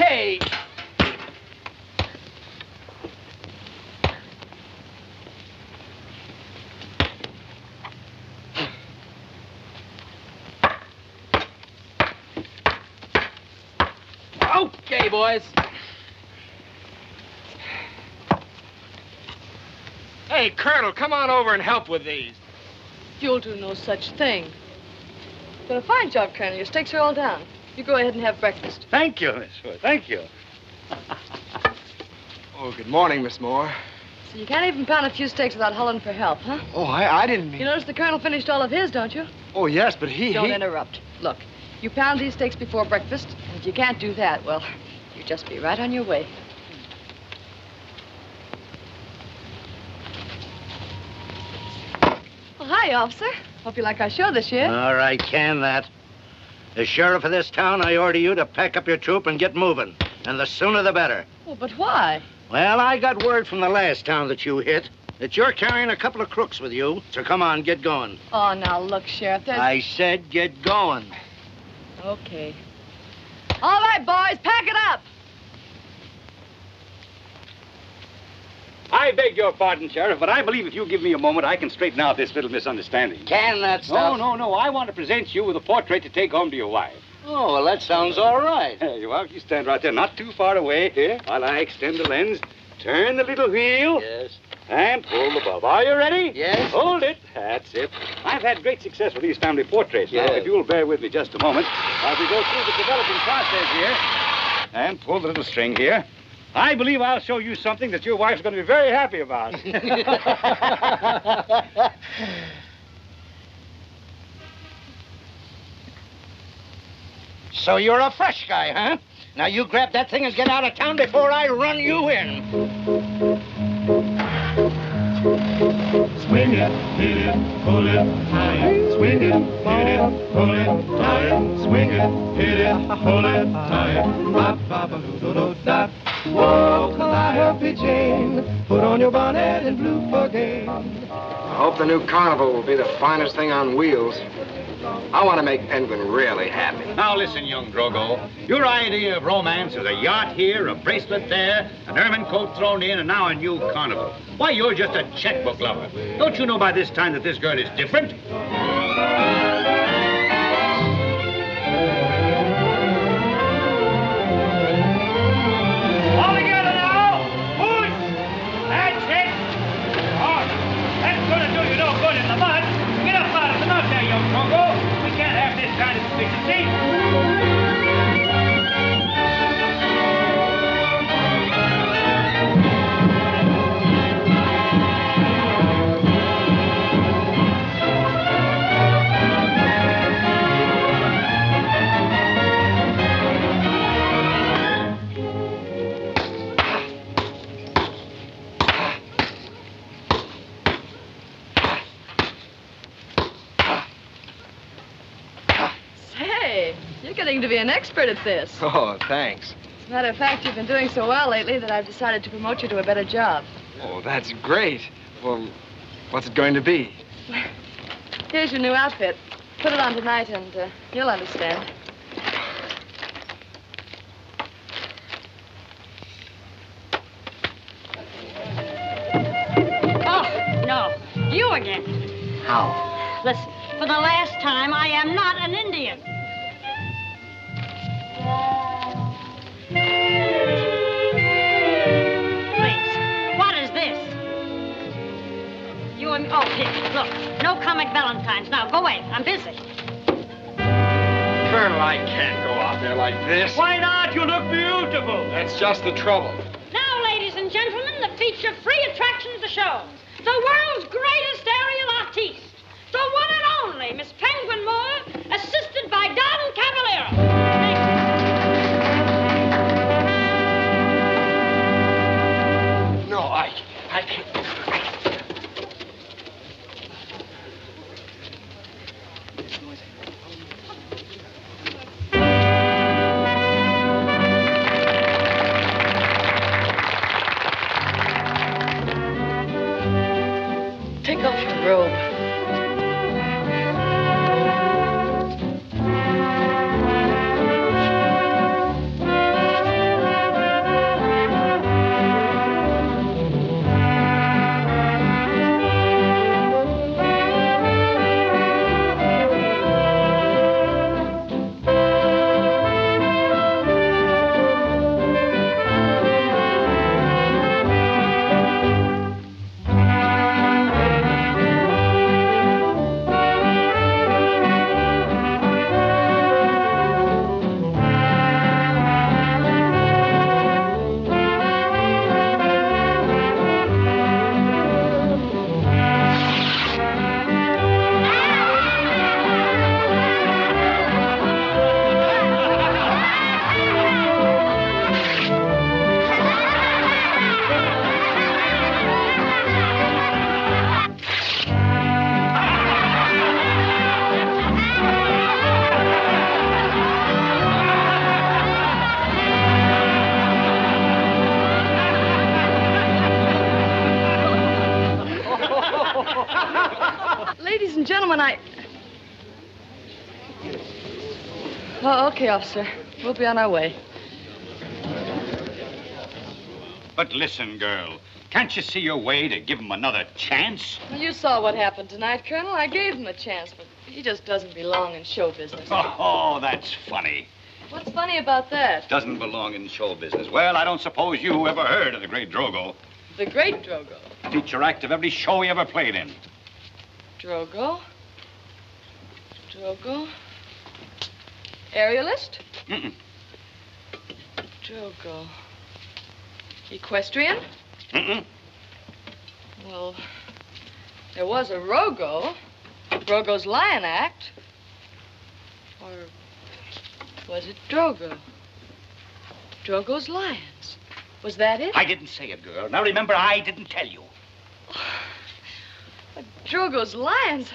Okay. Okay, boys. Hey, Colonel, come on over and help with these. You'll do no such thing. Done a fine job, Colonel. Your stakes are all down. You go ahead and have breakfast. Thank you, Miss Wood. Thank you. Oh, good morning, Miss Moore. So you can't even pound a few stakes without hollering for help, huh? Oh, I, I didn't mean... You notice the Colonel finished all of his, don't you? Oh, yes, but he... Don't he... interrupt. Look, you pound these stakes before breakfast, and if you can't do that, well, you just be right on your way. Well, hi, officer. Hope you like our show this year. All right, can that. As sheriff of this town, I order you to pack up your troop and get moving. And the sooner the better. Well, but why? Well, I got word from the last town that you hit that you're carrying a couple of crooks with you. So come on, get going. Oh, now look, Sheriff, there's... I said get going. Okay. All right, boys, pack it up. I beg your pardon, Sheriff, but I believe if you give me a moment, I can straighten out this little misunderstanding. Can that No, no, no. I want to present you with a portrait to take home to your wife. Oh, well, that sounds all right. There you are. You stand right there, not too far away. Here, while I extend the lens, turn the little wheel. Yes. And pull the bob. Are you ready? Yes. Hold it. That's it. I've had great success with these family portraits. Now, if you'll bear with me just a moment, as we go through the developing process here, and pull the little string here, I believe I'll show you something that your wife's going to be very happy about. So you're a fresh guy, huh? Now you grab that thing and get out of town before I run you in. Swing it, hit it, pull it tight. Swing it, hit it, pull it tight. Swing it, hit it, pull it tight. Ba ba ba doo doo doo da. Whoa, Calliope Jane, put on your bonnet and blue game. I hope the new carnival will be the finest thing on wheels. I want to make Penguin really happy. Now listen, young Drogo. Your idea of romance is a yacht here, a bracelet there, an ermine coat thrown in, and now a new carnival. Why, you're just a checkbook lover. Don't you know by this time that this girl is different? Drogo. We can't have this kind of efficiency. An expert at this. Oh, thanks. As a matter of fact, you've been doing so well lately that I've decided to promote you to a better job. Oh, that's great. Well, what's it going to be? Here's your new outfit. Put it on tonight and uh, you'll understand. Oh, no. You again. How? Listen, for the last time, I am not an Indian. No comic valentines. Now go away. I'm busy. Colonel, I can't go out there like this. Why not? You look beautiful. That's just the trouble. Now, ladies and gentlemen, the feature free attraction of the show. The world's okay, officer. We'll be on our way. But listen, girl. Can't you see your way to give him another chance? Well, you saw what happened tonight, Colonel. I gave him a chance, but he just doesn't belong in show business. Oh, that's funny. What's funny about that? Doesn't belong in show business. Well, I don't suppose you ever heard of the great Drogo. The great Drogo. feature act of every show he ever played in. Drogo? Drogo? Aerialist? Mm-mm. Drogo. Equestrian? Mm-mm. Well, there was a Rogo. Rogo's Lion Act. Or was it Drogo? Drogo's Lions. Was that it? I didn't say it, girl. Now remember, I didn't tell you. Drogo's Lions.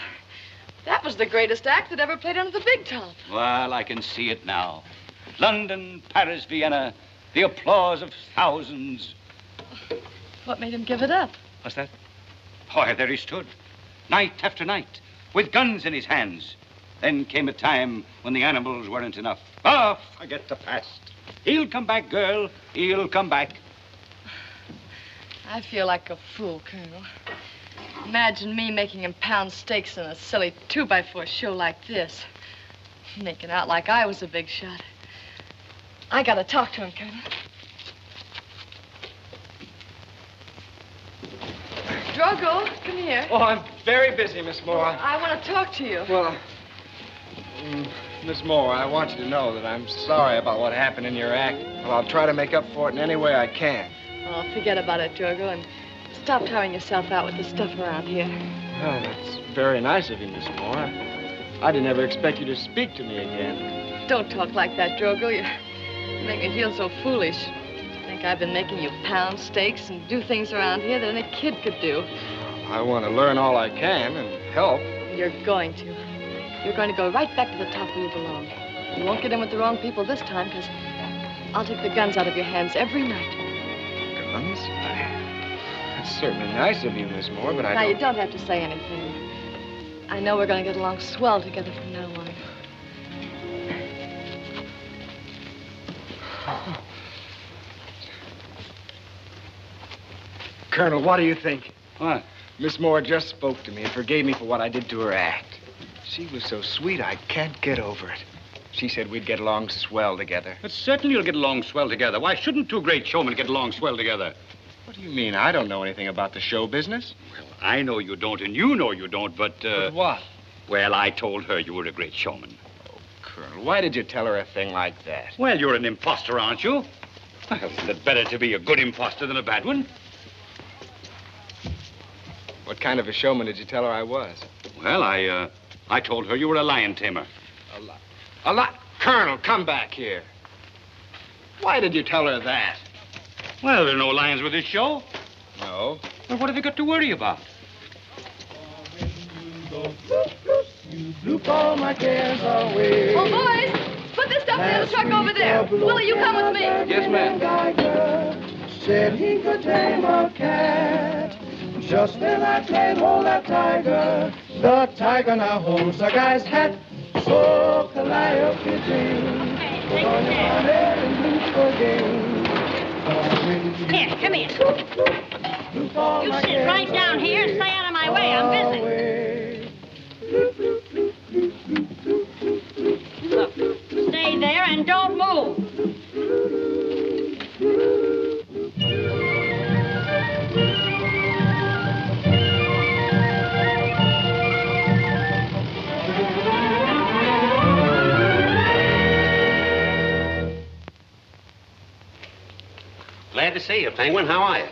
That was the greatest act that ever played under the big top. Well, I can see it now. London, Paris, Vienna, the applause of thousands. What made him give it up? What's that? Why, there he stood, night after night, with guns in his hands. Then came a time when the animals weren't enough. Ah, forget the past. He'll come back, girl. He'll come back. I feel like a fool, Colonel. Imagine me making him pound stakes in a silly two-by-four show like this. Making out like I was a big shot. I gotta talk to him, Colonel. Drogo, come here. Oh, I'm very busy, Miss Moore. I want to talk to you. Well, mm, Miss Moore, I want you to know that I'm sorry about what happened in your act. Well, I'll try to make up for it in any way I can. Oh, forget about it, Drogo, and stop tiring yourself out with the stuff around here. Oh, that's very nice of you, Miss Moore. I didn't ever expect you to speak to me again. Don't talk like that, Drogo. You you make me feel so foolish. I think I've been making you pound stakes and do things around here that any kid could do. I want to learn all I can and help. You're going to. You're going to go right back to the top where you belong. You won't get in with the wrong people this time, because I'll take the guns out of your hands every night. Guns? That's certainly nice of you, Miss Moore, but I now, don't... you don't have to say anything. I know we're going to get along swell together from now on. Colonel, what do you think? What? Miss Moore just spoke to me and forgave me for what I did to her act. She was so sweet, I can't get over it. She said we'd get along swell together. But certainly you'll get along swell together. Why shouldn't two great showmen get along swell together? What do you mean? I don't know anything about the show business. Well, I know you don't, and you know you don't, but, uh... But what? Well, I told her you were a great showman. Oh, Colonel, why did you tell her a thing like that? Well, you're an imposter, aren't you? Well, isn't it better to be a good imposter than a bad one? What kind of a showman did you tell her I was? Well, I, uh, I told her you were a lion tamer. A lot. A lot. Colonel, come back here. Why did you tell her that? Well, there are no lions with this show. No. Well, what have you got to worry about? Look all my cares away. Oh, boys, put this stuff in the truck over there. Willie, you come with me. Yes, ma'am. Said he could tame a cat. Just then I played hold that tiger. The tiger now holds the guy's hat. So Calliope Jane. Put on your head and look for game. Here, come here. You sit right down here and stay out of my way. I'm busy. Look, stay there and don't move. To see you, Penguin. How are you?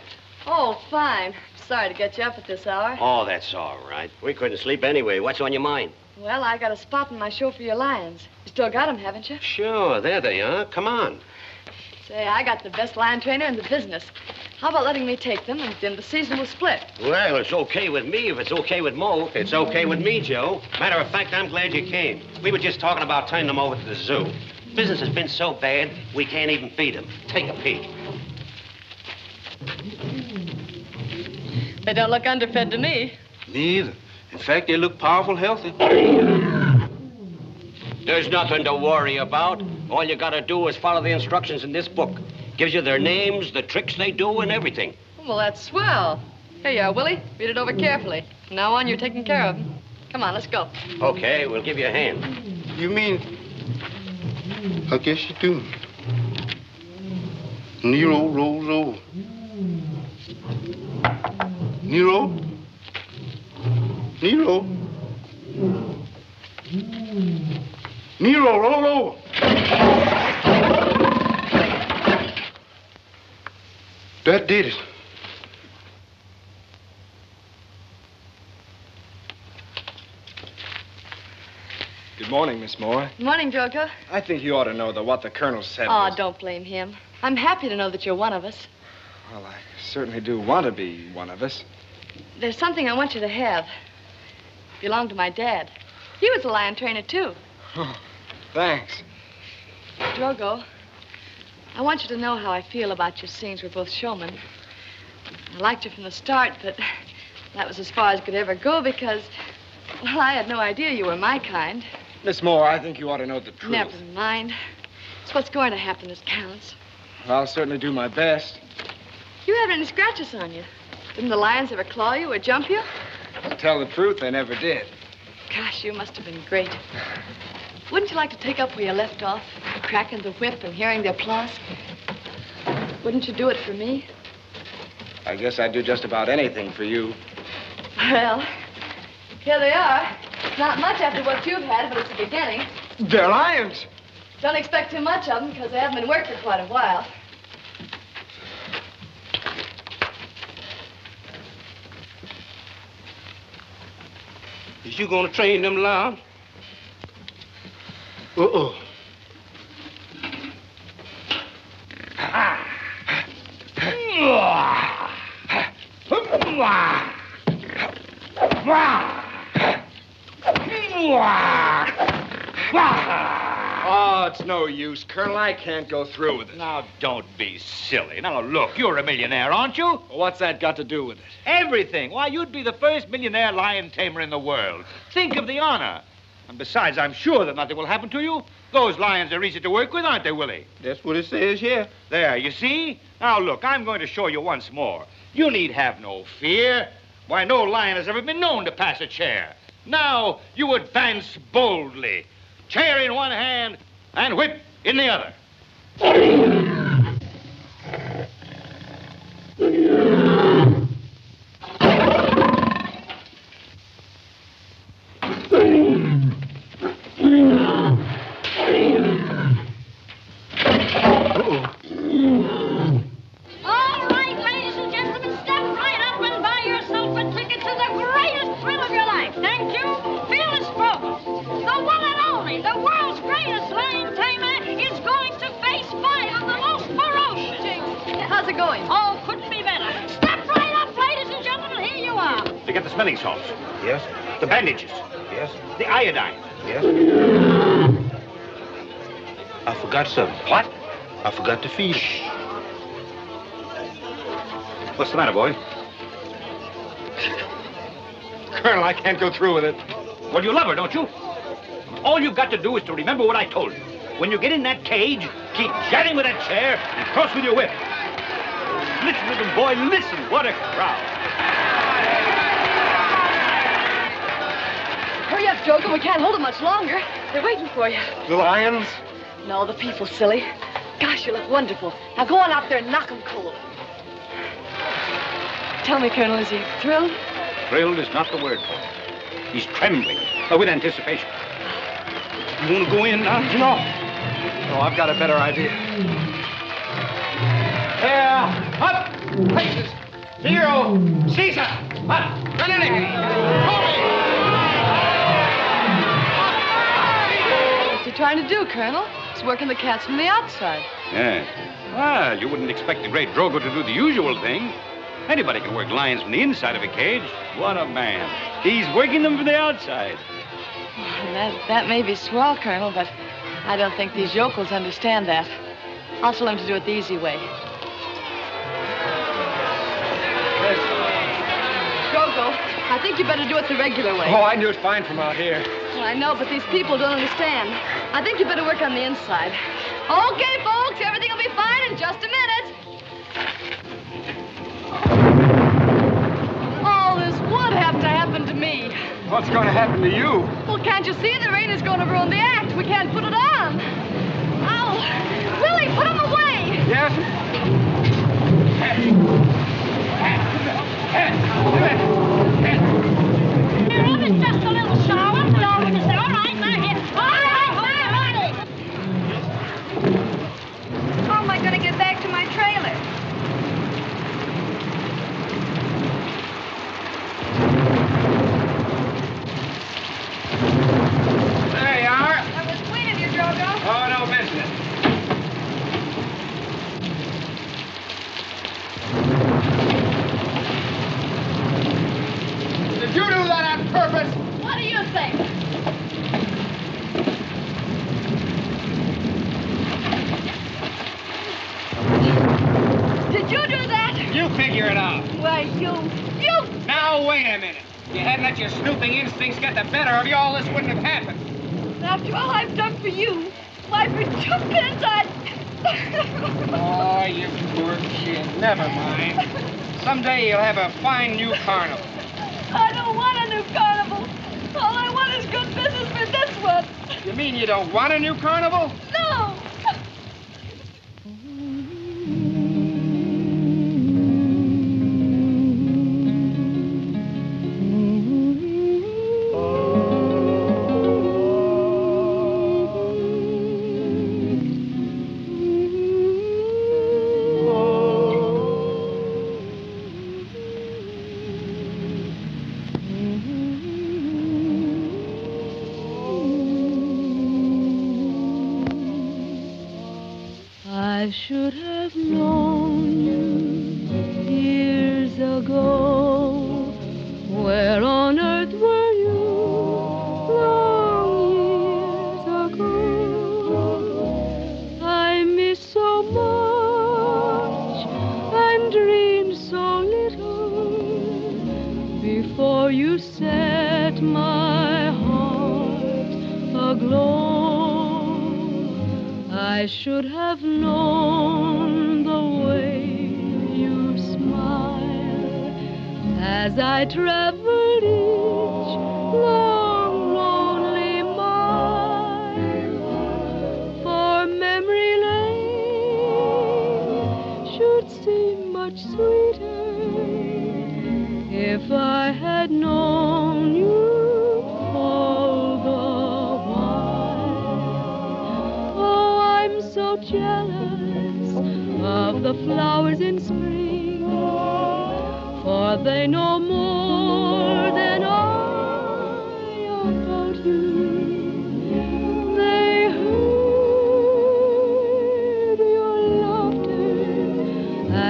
Oh, fine. Sorry to get you up at this hour. Oh, that's all right. We couldn't sleep anyway. What's on your mind? Well, I got a spot in my show for your lions. You still got got 'em, haven't you? Sure, there they are. Come on. Say, I got the best lion trainer in the business. How about letting me take them, and then the season will split? Well, it's okay with me if it's okay with Mo. It's okay with me, Joe. Matter of fact, I'm glad you came. We were just talking about turning them over to the zoo. Business has been so bad, we can't even feed them. Take a peek. They don't look underfed to me. Neither. In fact, they look powerful healthy. There's nothing to worry about. All you gotta do is follow the instructions in this book. Gives you their names, the tricks they do, and everything. Well, that's swell. Here you uh, are, Willie. Read it over carefully. From now on, you're taking care of 'em. Come on, let's go. Okay, we'll give you a hand. You mean... I guess you do. Nero rolls over. Nero? Nero? Nero, roll over. That did it. Good morning, Miss Moore. Good morning, Joker. I think you ought to know that what the colonel said Oh, was... don't blame him. I'm happy to know that you're one of us. Well, I certainly do want to be one of us. There's something I want you to have. Belonged to my dad. He was a lion trainer, too. Oh, Thanks. Drogo, I want you to know how I feel about your scenes. We're both showmen. I liked you from the start, but that was as far as could ever go because, well, I had no idea you were my kind. Miss Moore, I think you ought to know the truth. Never mind. It's what's going to happen that counts. I'll certainly do my best. You haven't any scratches on you. Didn't the lions ever claw you or jump you? To tell the truth, they never did. Gosh, you must have been great. Wouldn't you like to take up where you left off? Cracking the whip and hearing the applause? Wouldn't you do it for me? I guess I'd do just about anything for you. Well, here they are. It's not much after what you've had, but it's the beginning. They're lions. Don't expect too much of them because they haven't been worked for quite a while. Is you gonna train them lions? Uh-uh. Oh, it's no use, Colonel. I can't go through with it. Now, don't be silly. Now, look, you're a millionaire, aren't you? What's that got to do with it? Everything. Why, you'd be the first millionaire lion tamer in the world. Think of the honor. And besides, I'm sure that nothing will happen to you. Those lions are easy to work with, aren't they, Willie? That's what it says here. There, you see? Now, look, I'm going to show you once more. You need have no fear. Why, no lion has ever been known to pass a chair. Now, you advance boldly. Chair in one hand and whip in the other. I forgot to feed him. What's the matter, boy? Colonel, I can't go through with it. Well, you love her, don't you? All you've got to do is to remember what I told you. When you get in that cage, keep chatting with that chair and cross with your whip. Listen, little boy, listen. What a crowd. Hurry up, Joko. We can't hold it much longer. They're waiting for you. The lions? No, the people, silly. Gosh, you look wonderful. Now go on out there and knock 'em cold. Tell me, Colonel, is he thrilled? Thrilled is not the word for it. He's trembling uh, with anticipation. You wanna go in now? No. Oh, I've got a better idea. Here, up, places, Nero, Caesar, up, What's he trying to do, Colonel? He's working the cats from the outside. Yeah. Well, you wouldn't expect the great Drogo to do the usual thing. Anybody can work lions from the inside of a cage. What a man. He's working them from the outside. That, that may be swell, Colonel, but I don't think these yokels understand that. I'll tell them to do it the easy way. Gogo, I think you better do it the regular way. Oh, I can do it fine from out here. I know, but these people don't understand. I think you better work on the inside. Okay, folks, everything will be fine in just a minute. All this would have to happen to me. What's going to happen to you? Well, can't you see the rain is going to ruin the act? We can't put it on. Ow! Willie, put him away! Yes? now. You're just a little shower, so we just say, all right, now here. All right. Someday you'll have a fine new carnival. I don't want a new carnival. All I want is good business for this one. You mean you don't want a new carnival?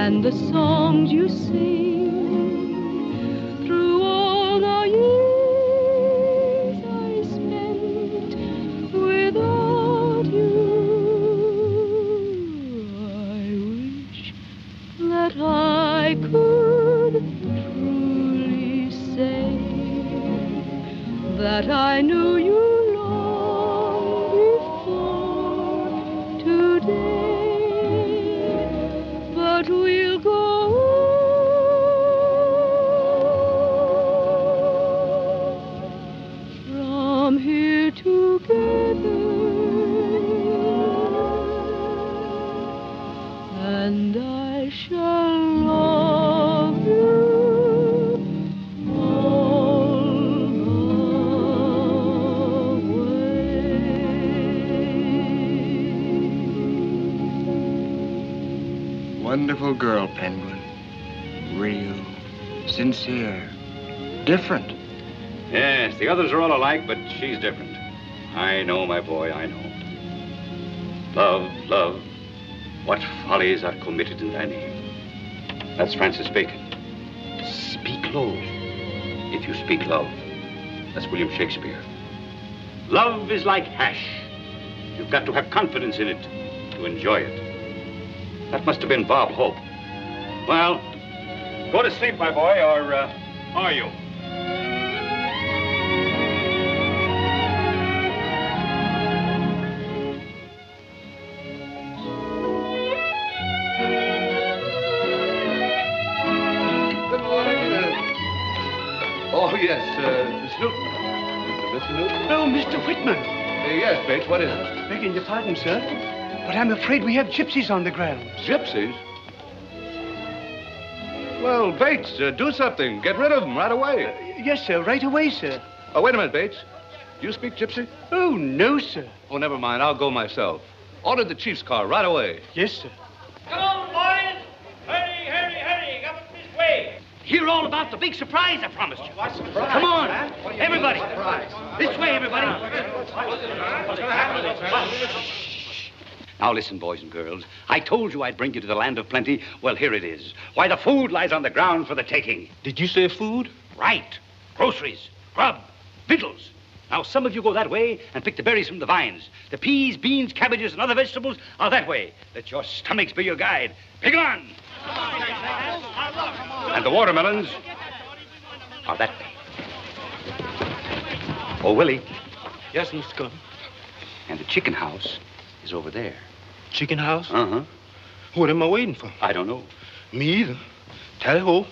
And the songs you sing committed in thy name. That's Francis Bacon. Speak low. If you speak love, that's William Shakespeare. Love is like hash. You've got to have confidence in it to enjoy it. That must have been Bob Hope. Well, go to sleep, my boy, or uh, are you? Begging your pardon, sir, but I'm afraid we have gypsies on the grounds. Gypsies? Well, Bates, uh, do something. Get rid of them right away. Yes, sir, right away, sir. Oh, wait a minute, Bates. Do you speak gypsy? Oh, no, sir. Oh, never mind. I'll go myself. Order the chief's car right away. Yes, sir. Come on, boys. Hurry, hurry, hurry. Come this way. Hear all about the big surprise I promised you. What surprise? Come on, Huh? everybody. This way, everybody. Now listen, boys and girls. I told you I'd bring you to the land of plenty. Well, here it is. Why, the food lies on the ground for the taking. Did you say food? Right. Groceries, grub, victuals. Now, some of you go that way and pick the berries from the vines. The peas, beans, cabbages, and other vegetables are that way. Let your stomachs be your guide. Pick on! And the watermelons are that way. Oh, Willie. Yes, Mr. Gunn. And the chicken house is over there. Chicken house? Uh-huh. What am I waiting for? I don't know. Me either. Tally ho.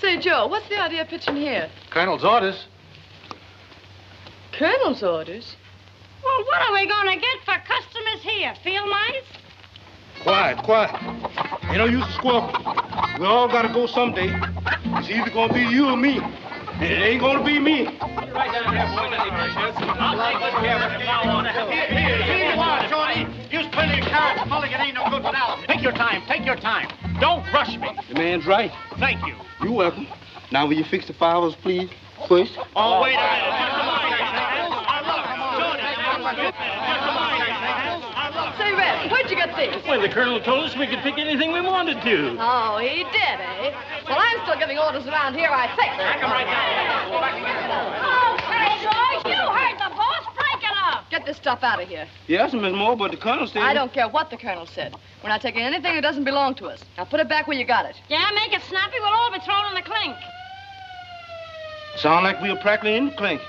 Say, Joe, what's the idea of pitching here? Colonel's orders. Colonel's orders? Well, what are we going to get for customers here? Field mice? Quiet, quiet. Ain't no use to squawking. We all gotta go someday. It's either gonna be you or me. And it ain't gonna be me. Use plenty of carrots. Mulligan ain't no good without 'em. Take your time. Take your time. Don't rush me. The man's right. Thank you. You're welcome. Now, will you fix the flowers, please? First. Oh, wait a minute. Just a minute. Just a minute. Say, Red, where'd you get these? Well, the colonel told us we could pick anything we wanted to. Oh, he did, eh? Well, I'm still giving orders around here, I think. Okay, George, you heard the boss. Break it up. Get this stuff out of here. Yes, Miss Moore, but the colonel said... I don't care what the colonel said. We're not taking anything that doesn't belong to us. Now put it back where you got it. Yeah, make it snappy. We'll all be thrown in the clink. Sound like we were practically in the clink.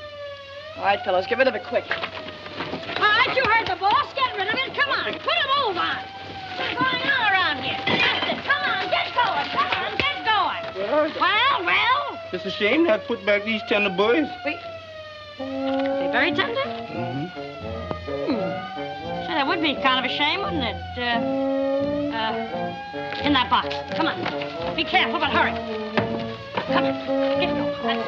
All right, fellows, get rid of it quick. All right, you heard the boss. Get rid of it. Come on, put a move on. What's going on around here? That's it. Come on, get going. Come on, get going. Well, well. It's a shame not to put back these tender boys. Wait. Are they very tender? Mm-hmm. Say, that would be kind of a shame, wouldn't it? Uh, uh, in that box. Come on. Be careful, but hurry. Come on. Get going.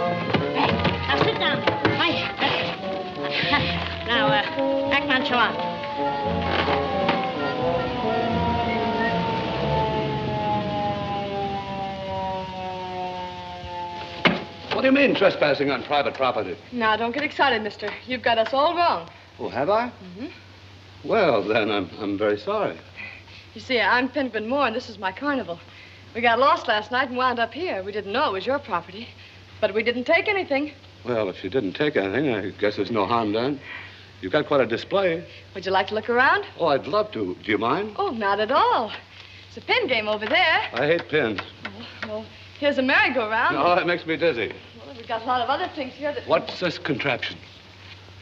Hey, now sit down. Right. That's it. Now, uh, act nonchalant. What do you mean trespassing on private property? Now, don't get excited, mister. You've got us all wrong. Oh, have I? Mm-hmm. Well, then I'm, I'm very sorry. You see, I'm Penguin Moore, and this is my carnival. We got lost last night and wound up here. We didn't know it was your property, but we didn't take anything. Well, if you didn't take anything, I guess there's no harm done. You've got quite a display. Would you like to look around? Oh, I'd love to. Do you mind? Oh, not at all. It's a pin game over there. I hate pins. Well, here's a merry-go-round. No, that makes me dizzy. Well, we've got a lot of other things here that... What's this contraption?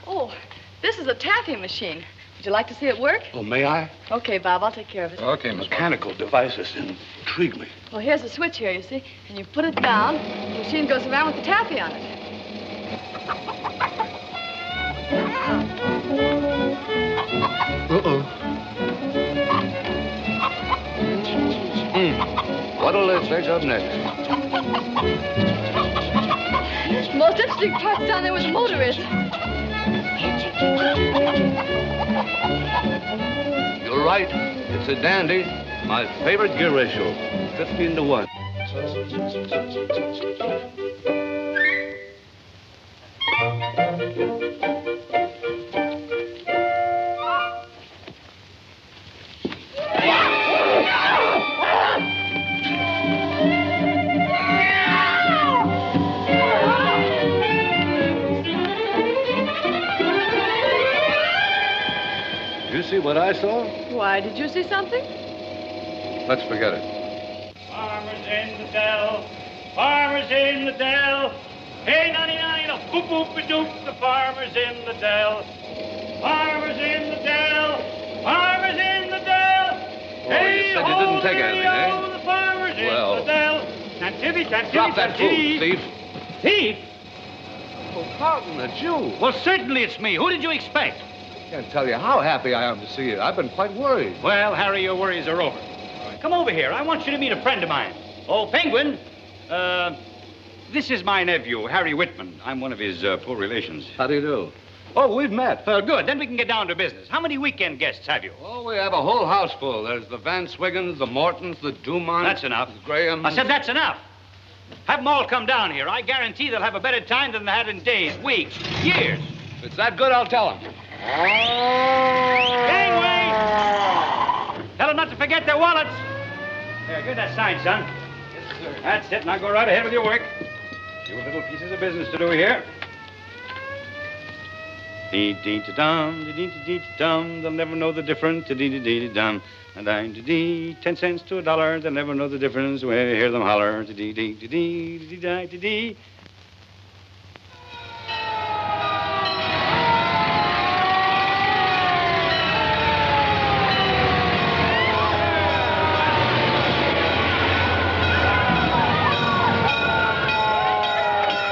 Oh, this is a taffy machine. Would you like to see it work? Oh, may I? Okay, Bob, I'll take care of it. Okay, Mechanical devices intrigue me. Well, here's a switch here, you see. And you put it down, the machine goes around with the taffy on it. Uh-oh. Hmm. What'll they fetch up next? Most interesting part's down there where the motor is. You're right. It's a dandy. My favorite gear ratio. 15 to 1. See what I saw? Why, did you see something? Let's forget it. Farmers in the dell, farmers in the dell. Hey, 99, a boop boop a doop, the farmers in the dell. Farmers in the dell, farmers in the dell. Oh, you said you didn't take anything, eh? The farmers in Well. the dell. Tantivy, tantivy, Drop that fool, thief. Thief? Oh, Carleton, it's you. Well, certainly it's me. Who did you expect? I can't tell you how happy I am to see you. I've been quite worried. Well, Harry, your worries are over. Come over here. I want you to meet a friend of mine. Oh, Penguin. Uh, this is my nephew, Harry Whitman. I'm one of his uh, poor relations. How do you do? Oh, we've met. Well, good. Then we can get down to business. How many weekend guests have you? Oh, we have a whole house full. There's the Van Swiggins, the Mortons, the Dumont. That's enough. The Grahams. I said that's enough. Have them all come down here. I guarantee they'll have a better time than they had in days, weeks, years. If it's that good, I'll tell them. Gangway! Tell them not to forget their wallets. There, give that sign, son. Yes, sir. That's it. Now go right ahead with your work. Few little pieces of business to do here. Dee dee da dum, dee dee dee dee dum. They'll never know the difference. Dee dee dee dum. And I dee dee. Ten cents to a dollar. They'll never know the difference when you hear them holler. Dee dee dee dee dee dee dee dee dee.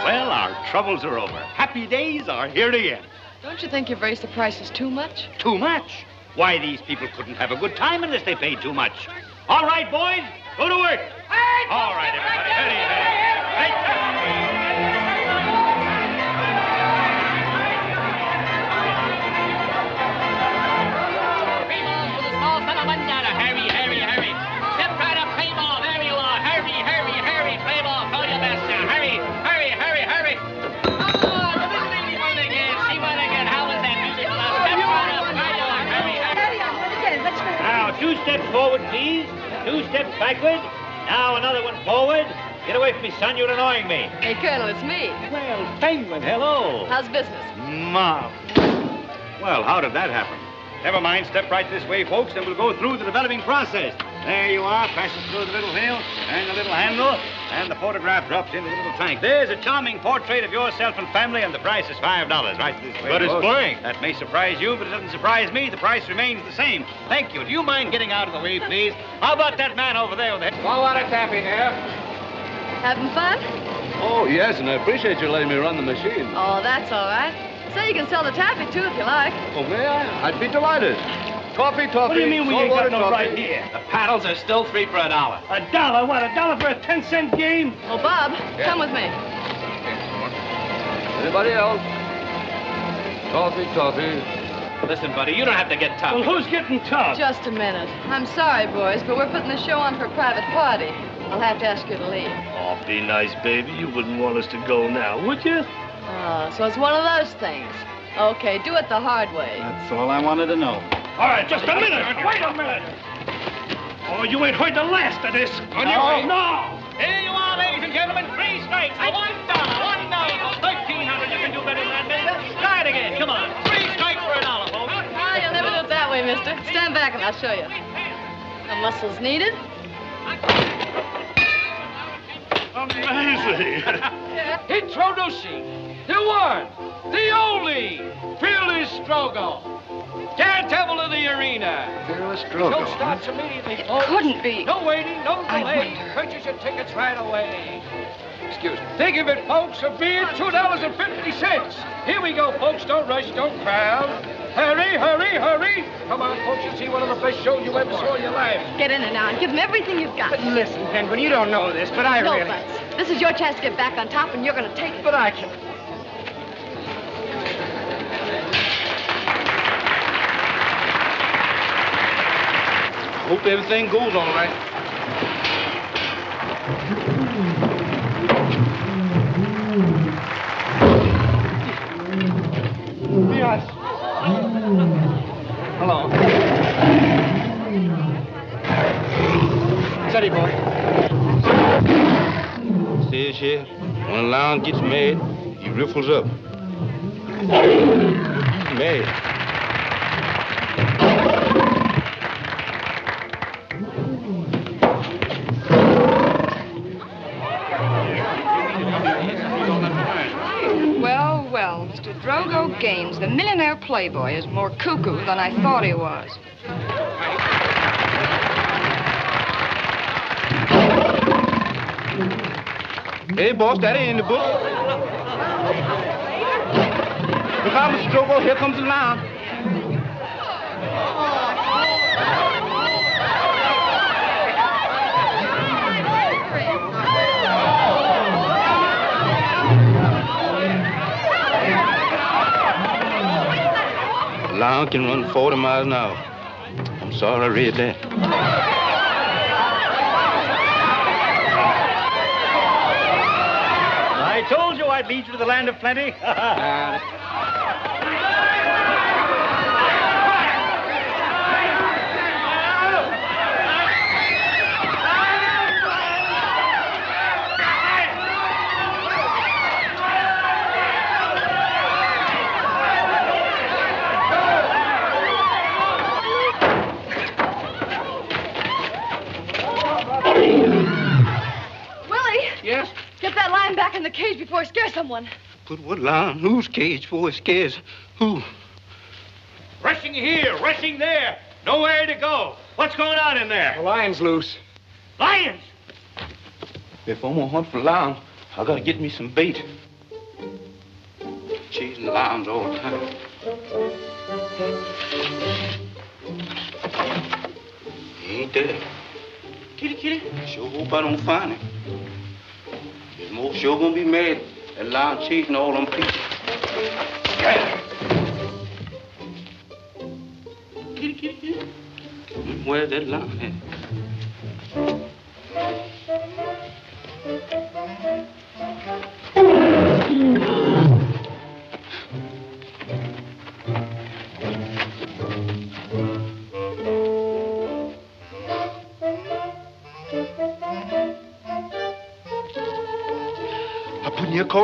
Well, our troubles are over. Happy days are here again. Don't you think you've raised the prices too much? Too much? Why, these people couldn't have a good time unless they paid too much. All right, boys, go to work. All right, everybody. Hurry, Small Two steps backward. Now, another one forward. Get away from me, son. You're annoying me. Hey, Colonel, it's me. Well, Penguin, hello. How's business? Mom. Well, how did that happen? Never mind. Step right this way, folks, and we'll go through the developing process. There you are. Pass it through the little wheel and the little handle, and the photograph drops into the little tank. There's a charming portrait of yourself and family, and the price is five dollars. Right this way. But it's folks. blank. That may surprise you, but it doesn't surprise me. The price remains the same. Thank you. Do you mind getting out of the way, please? How about that man over there with the... Blow what a taffy here. Having fun? Oh, yes, and I appreciate you letting me run the machine. Oh, that's all right. Say you can sell the taffy, too, if you like. Oh, may I? I'd be delighted. Coffee, toffee. What do you mean we ain't got no toffee. right here? The paddles are still three for a dollar. A dollar? What, a dollar for a ten cent game? Oh, Bob, come with me. Anybody else? Toffee, toffee. Listen, buddy, you don't have to get tough. Well, who's getting tough? Just a minute. I'm sorry, boys, but we're putting the show on for a private party. I'll have to ask you to leave. Oh, be nice, baby. You wouldn't want us to go now, would you? Oh, so it's one of those things. Okay, do it the hard way. That's all I wanted to know. All right, just a minute. Wait a minute. Oh, you ain't heard the last of this. On your way. No. Here you are, ladies and gentlemen. Three strikes. A one dollar. One dollar. Thirteen hundred. You can do better than that, baby. Try it again. Come on. Three strikes for a dollar, folks. Ah, you'll never do it that way, mister. Stand back and I'll show you. No muscles needed. Amazing. Introducing the one, the only, Fearless Strogo. Daredevil of the arena. Fearless Show Drogo. starts immediately, It folks. couldn't be. No waiting, no delay. wonder. Purchase your tickets right away. Excuse me. Think of it, folks. A beer, two dollars and fifty cents. Here we go, folks. Don't rush, don't crowd. Hurry, hurry, hurry. Come on, folks. You see one of the best shows you ever saw in your life. Get in and out. and give them everything you've got. But listen, Penguin, you don't know this, but I no, really... Butts. This is your chance to get back on top, and you're going to take it. But I can... Hope everything goes all right. Yes. Hello. Steady, boy. Says here, when a lion gets mad, he riffles up. Mad. Playboy, is more cuckoo than I thought he was. Hey, boss, that ain't in the book. Look out, Mr. Drogo, here comes the lion. Lion can run 40 miles an hour. I'm sorry I read that. I told you I'd lead you to the land of plenty. Uh, someone. Put what lion? Whose cage before it scares? Who? Rushing here, rushing there. Nowhere to go. What's going on in there? The lion's loose. Lions! If I'm gonna hunt for lion, I gotta get me some bait. Chasing lions all the time. He ain't there. Kitty, kitty. Sure hope I don't find him. His mo sure gonna be mad at lion chasing all them people. Yeah. Where's that at?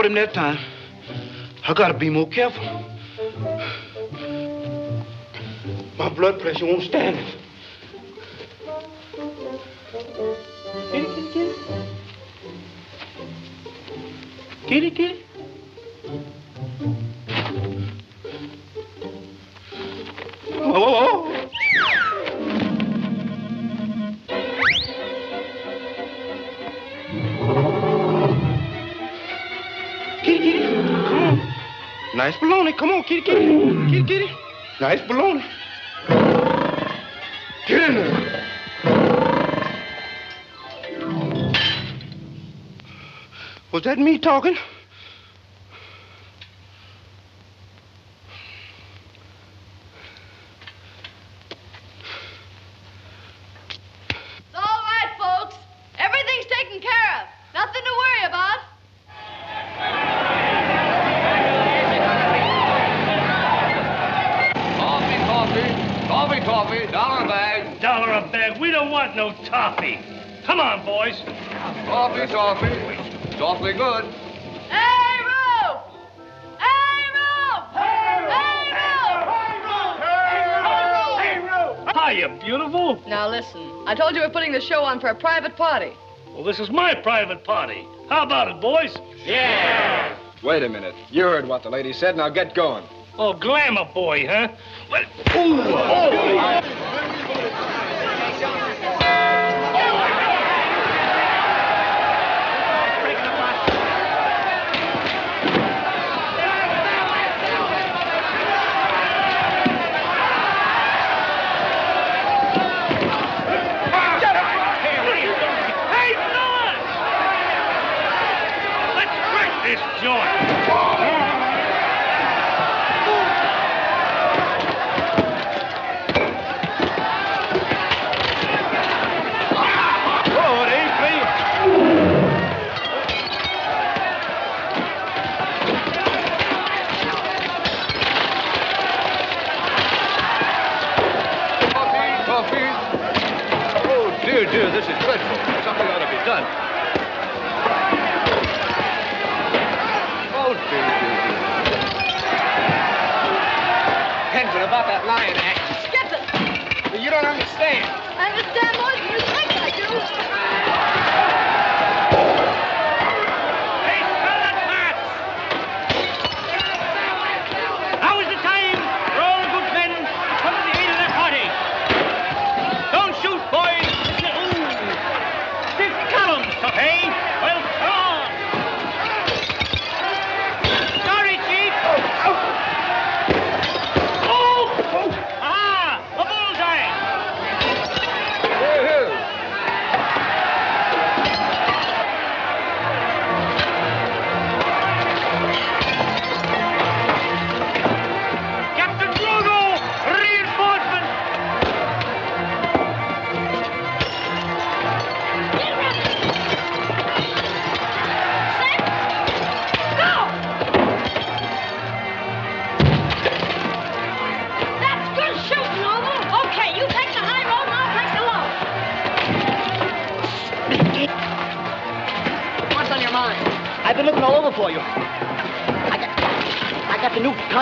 Him that time. I gotta be more careful. My blood pressure won't stand it. Kitty, kitty. Oh, baloney. Come on, kitty, kitty. Kitty, kitty. Nice baloney. Get in there. Was that me talking? Putting the show on for a private party. Well, this is my private party. How about it, boys? Yeah. Wait a minute. You heard what the lady said. Now get going. Oh, glamour boy, huh? Well, ooh, oh. Dear, this is dreadful. Something ought to be done. Oh, dear, dear, dear. Henson, about that lion act. Skip it! You don't understand. I understand more than you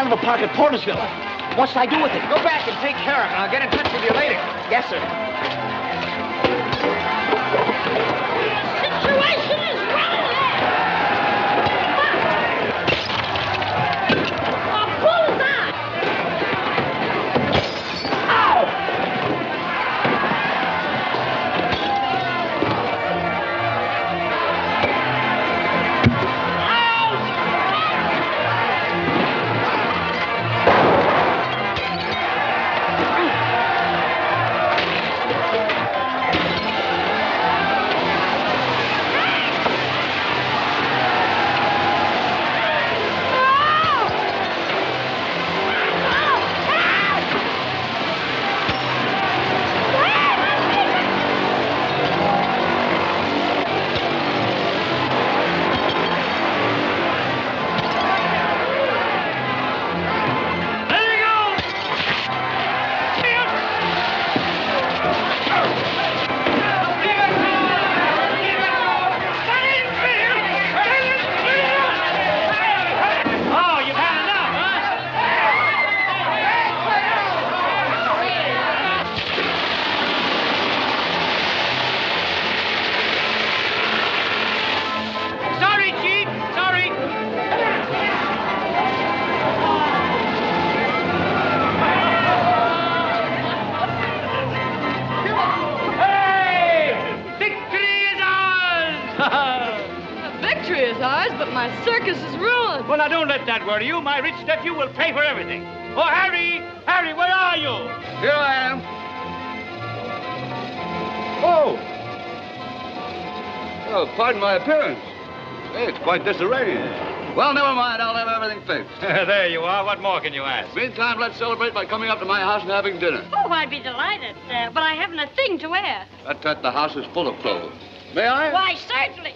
Carnival Park at Portersville. What should I do with it? Go back and take care of it. I'll get in touch with you later. Yes, sir. Don't let that worry you. My rich nephew will pay for everything. Oh, Harry! Harry, where are you? Here I am. Oh! Oh, pardon my appearance. Hey, it's quite disarranged. Well, never mind. I'll have everything fixed. there you are. What more can you ask? Meantime, let's celebrate by coming up to my house and having dinner. Oh, I'd be delighted, uh, but I haven't a thing to wear. That, that the house is full of clothes. May I? Why, certainly.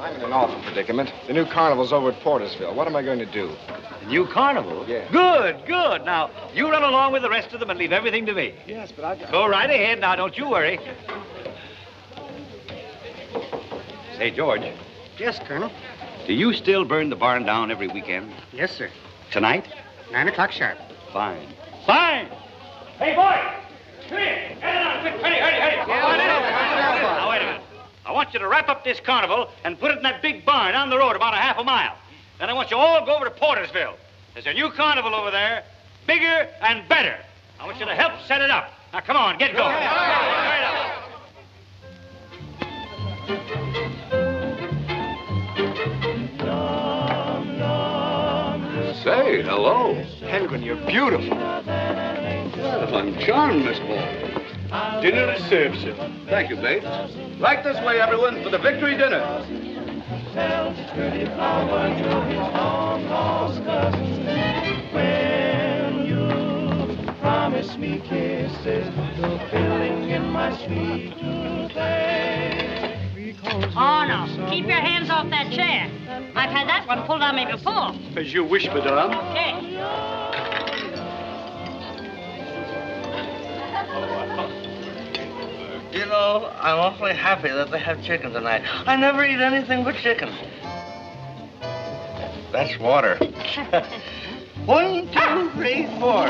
I'm in an awful predicament. The new carnival's over at Portersville. What am I going to do? The new carnival? Yeah. Good, good. Now, you run along with the rest of them and leave everything to me. Yes, but I... Got... Go right ahead now. Don't you worry. Say, George, Yes, Colonel. do you still burn the barn down every weekend? Yes, sir. Tonight? Nine o'clock sharp. Fine. Fine. Hey, boy! Come here. Get it on, quick. Hurry, hurry, hurry. Now, wait a minute. I want you to wrap up this carnival and put it in that big barn down the road about a half a mile. Then I want you all to go over to Portersville. There's a new carnival over there, bigger and better. I want you to help set it up. Now, come on, get going. Hurry up. Say, hello. Penguin, you're beautiful. Well, I'm charmed, Miss Ball. Dinner is served, sir. Thank you, Bates. Right this way, everyone, for the victory dinner. When you promise me kisses, the feeling in my sweet toothache. Oh, no. Keep your hands off that chair. I've had that one pulled on me before. As you wish, madame. Okay. You know, I'm awfully happy that they have chicken tonight. I never eat anything but chicken. That's water. One, two, three, four.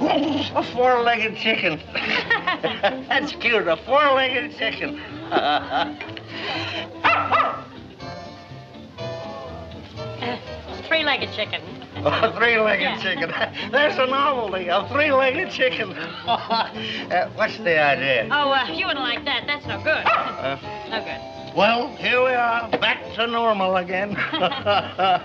A four-legged chicken. That's cute, a four-legged chicken. Uh, three-legged chicken. A three-legged Yeah. chicken. There's a novelty, a three-legged chicken. Uh, what's the idea? Oh, uh, you wouldn't like that. That's no good. Uh, no good. Well, here we are, back to normal again. Uh,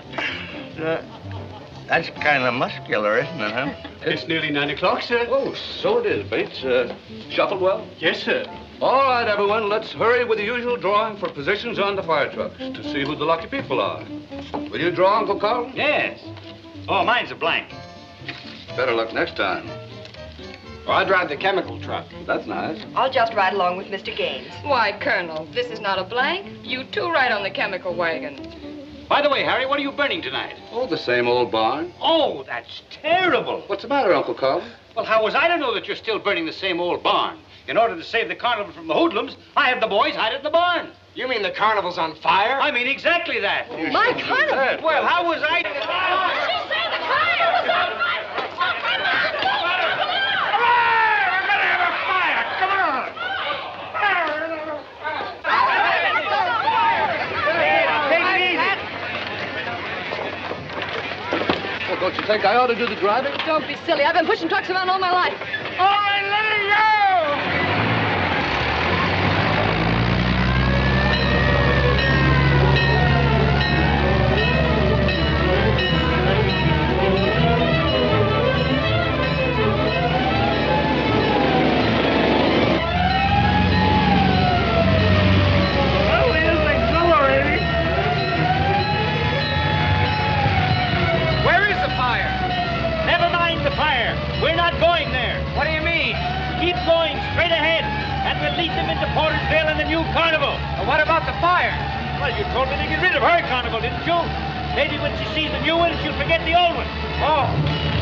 that's kind of muscular, isn't it, huh? It's nearly nine o'clock, sir. Oh, so it is, Bates. Uh, shuffled well? Yes, sir. All right, everyone, let's hurry with the usual drawing for positions on the fire trucks to see who the lucky people are. Will you draw, Uncle Carl? Yes. Oh, mine's a blank. Better luck next time. Well, I'd drive the chemical truck. That's nice. I'll just ride along with Mr. Gaines. Why, Colonel, this is not a blank. You too ride on the chemical wagon. By the way, Harry, what are you burning tonight? Oh, the same old barn. Oh, that's terrible. What's the matter, Uncle Carl? Well, how was I to know that you're still burning the same old barn? In order to save the carnival from the hoodlums, I have the boys hide it in the barn. You mean the carnival's on fire? I mean exactly that. My carnival? Well, how was I? She said the fire was on fire. Well, don't you think I ought to do the driving? Don't be silly. I've been pushing trucks around all my life. All right, let it go! Lead Portersville and the new carnival. what about the fire? Well, you told me to get rid of her carnival, didn't you? Maybe when she sees the new one, she'll forget the old one. Oh.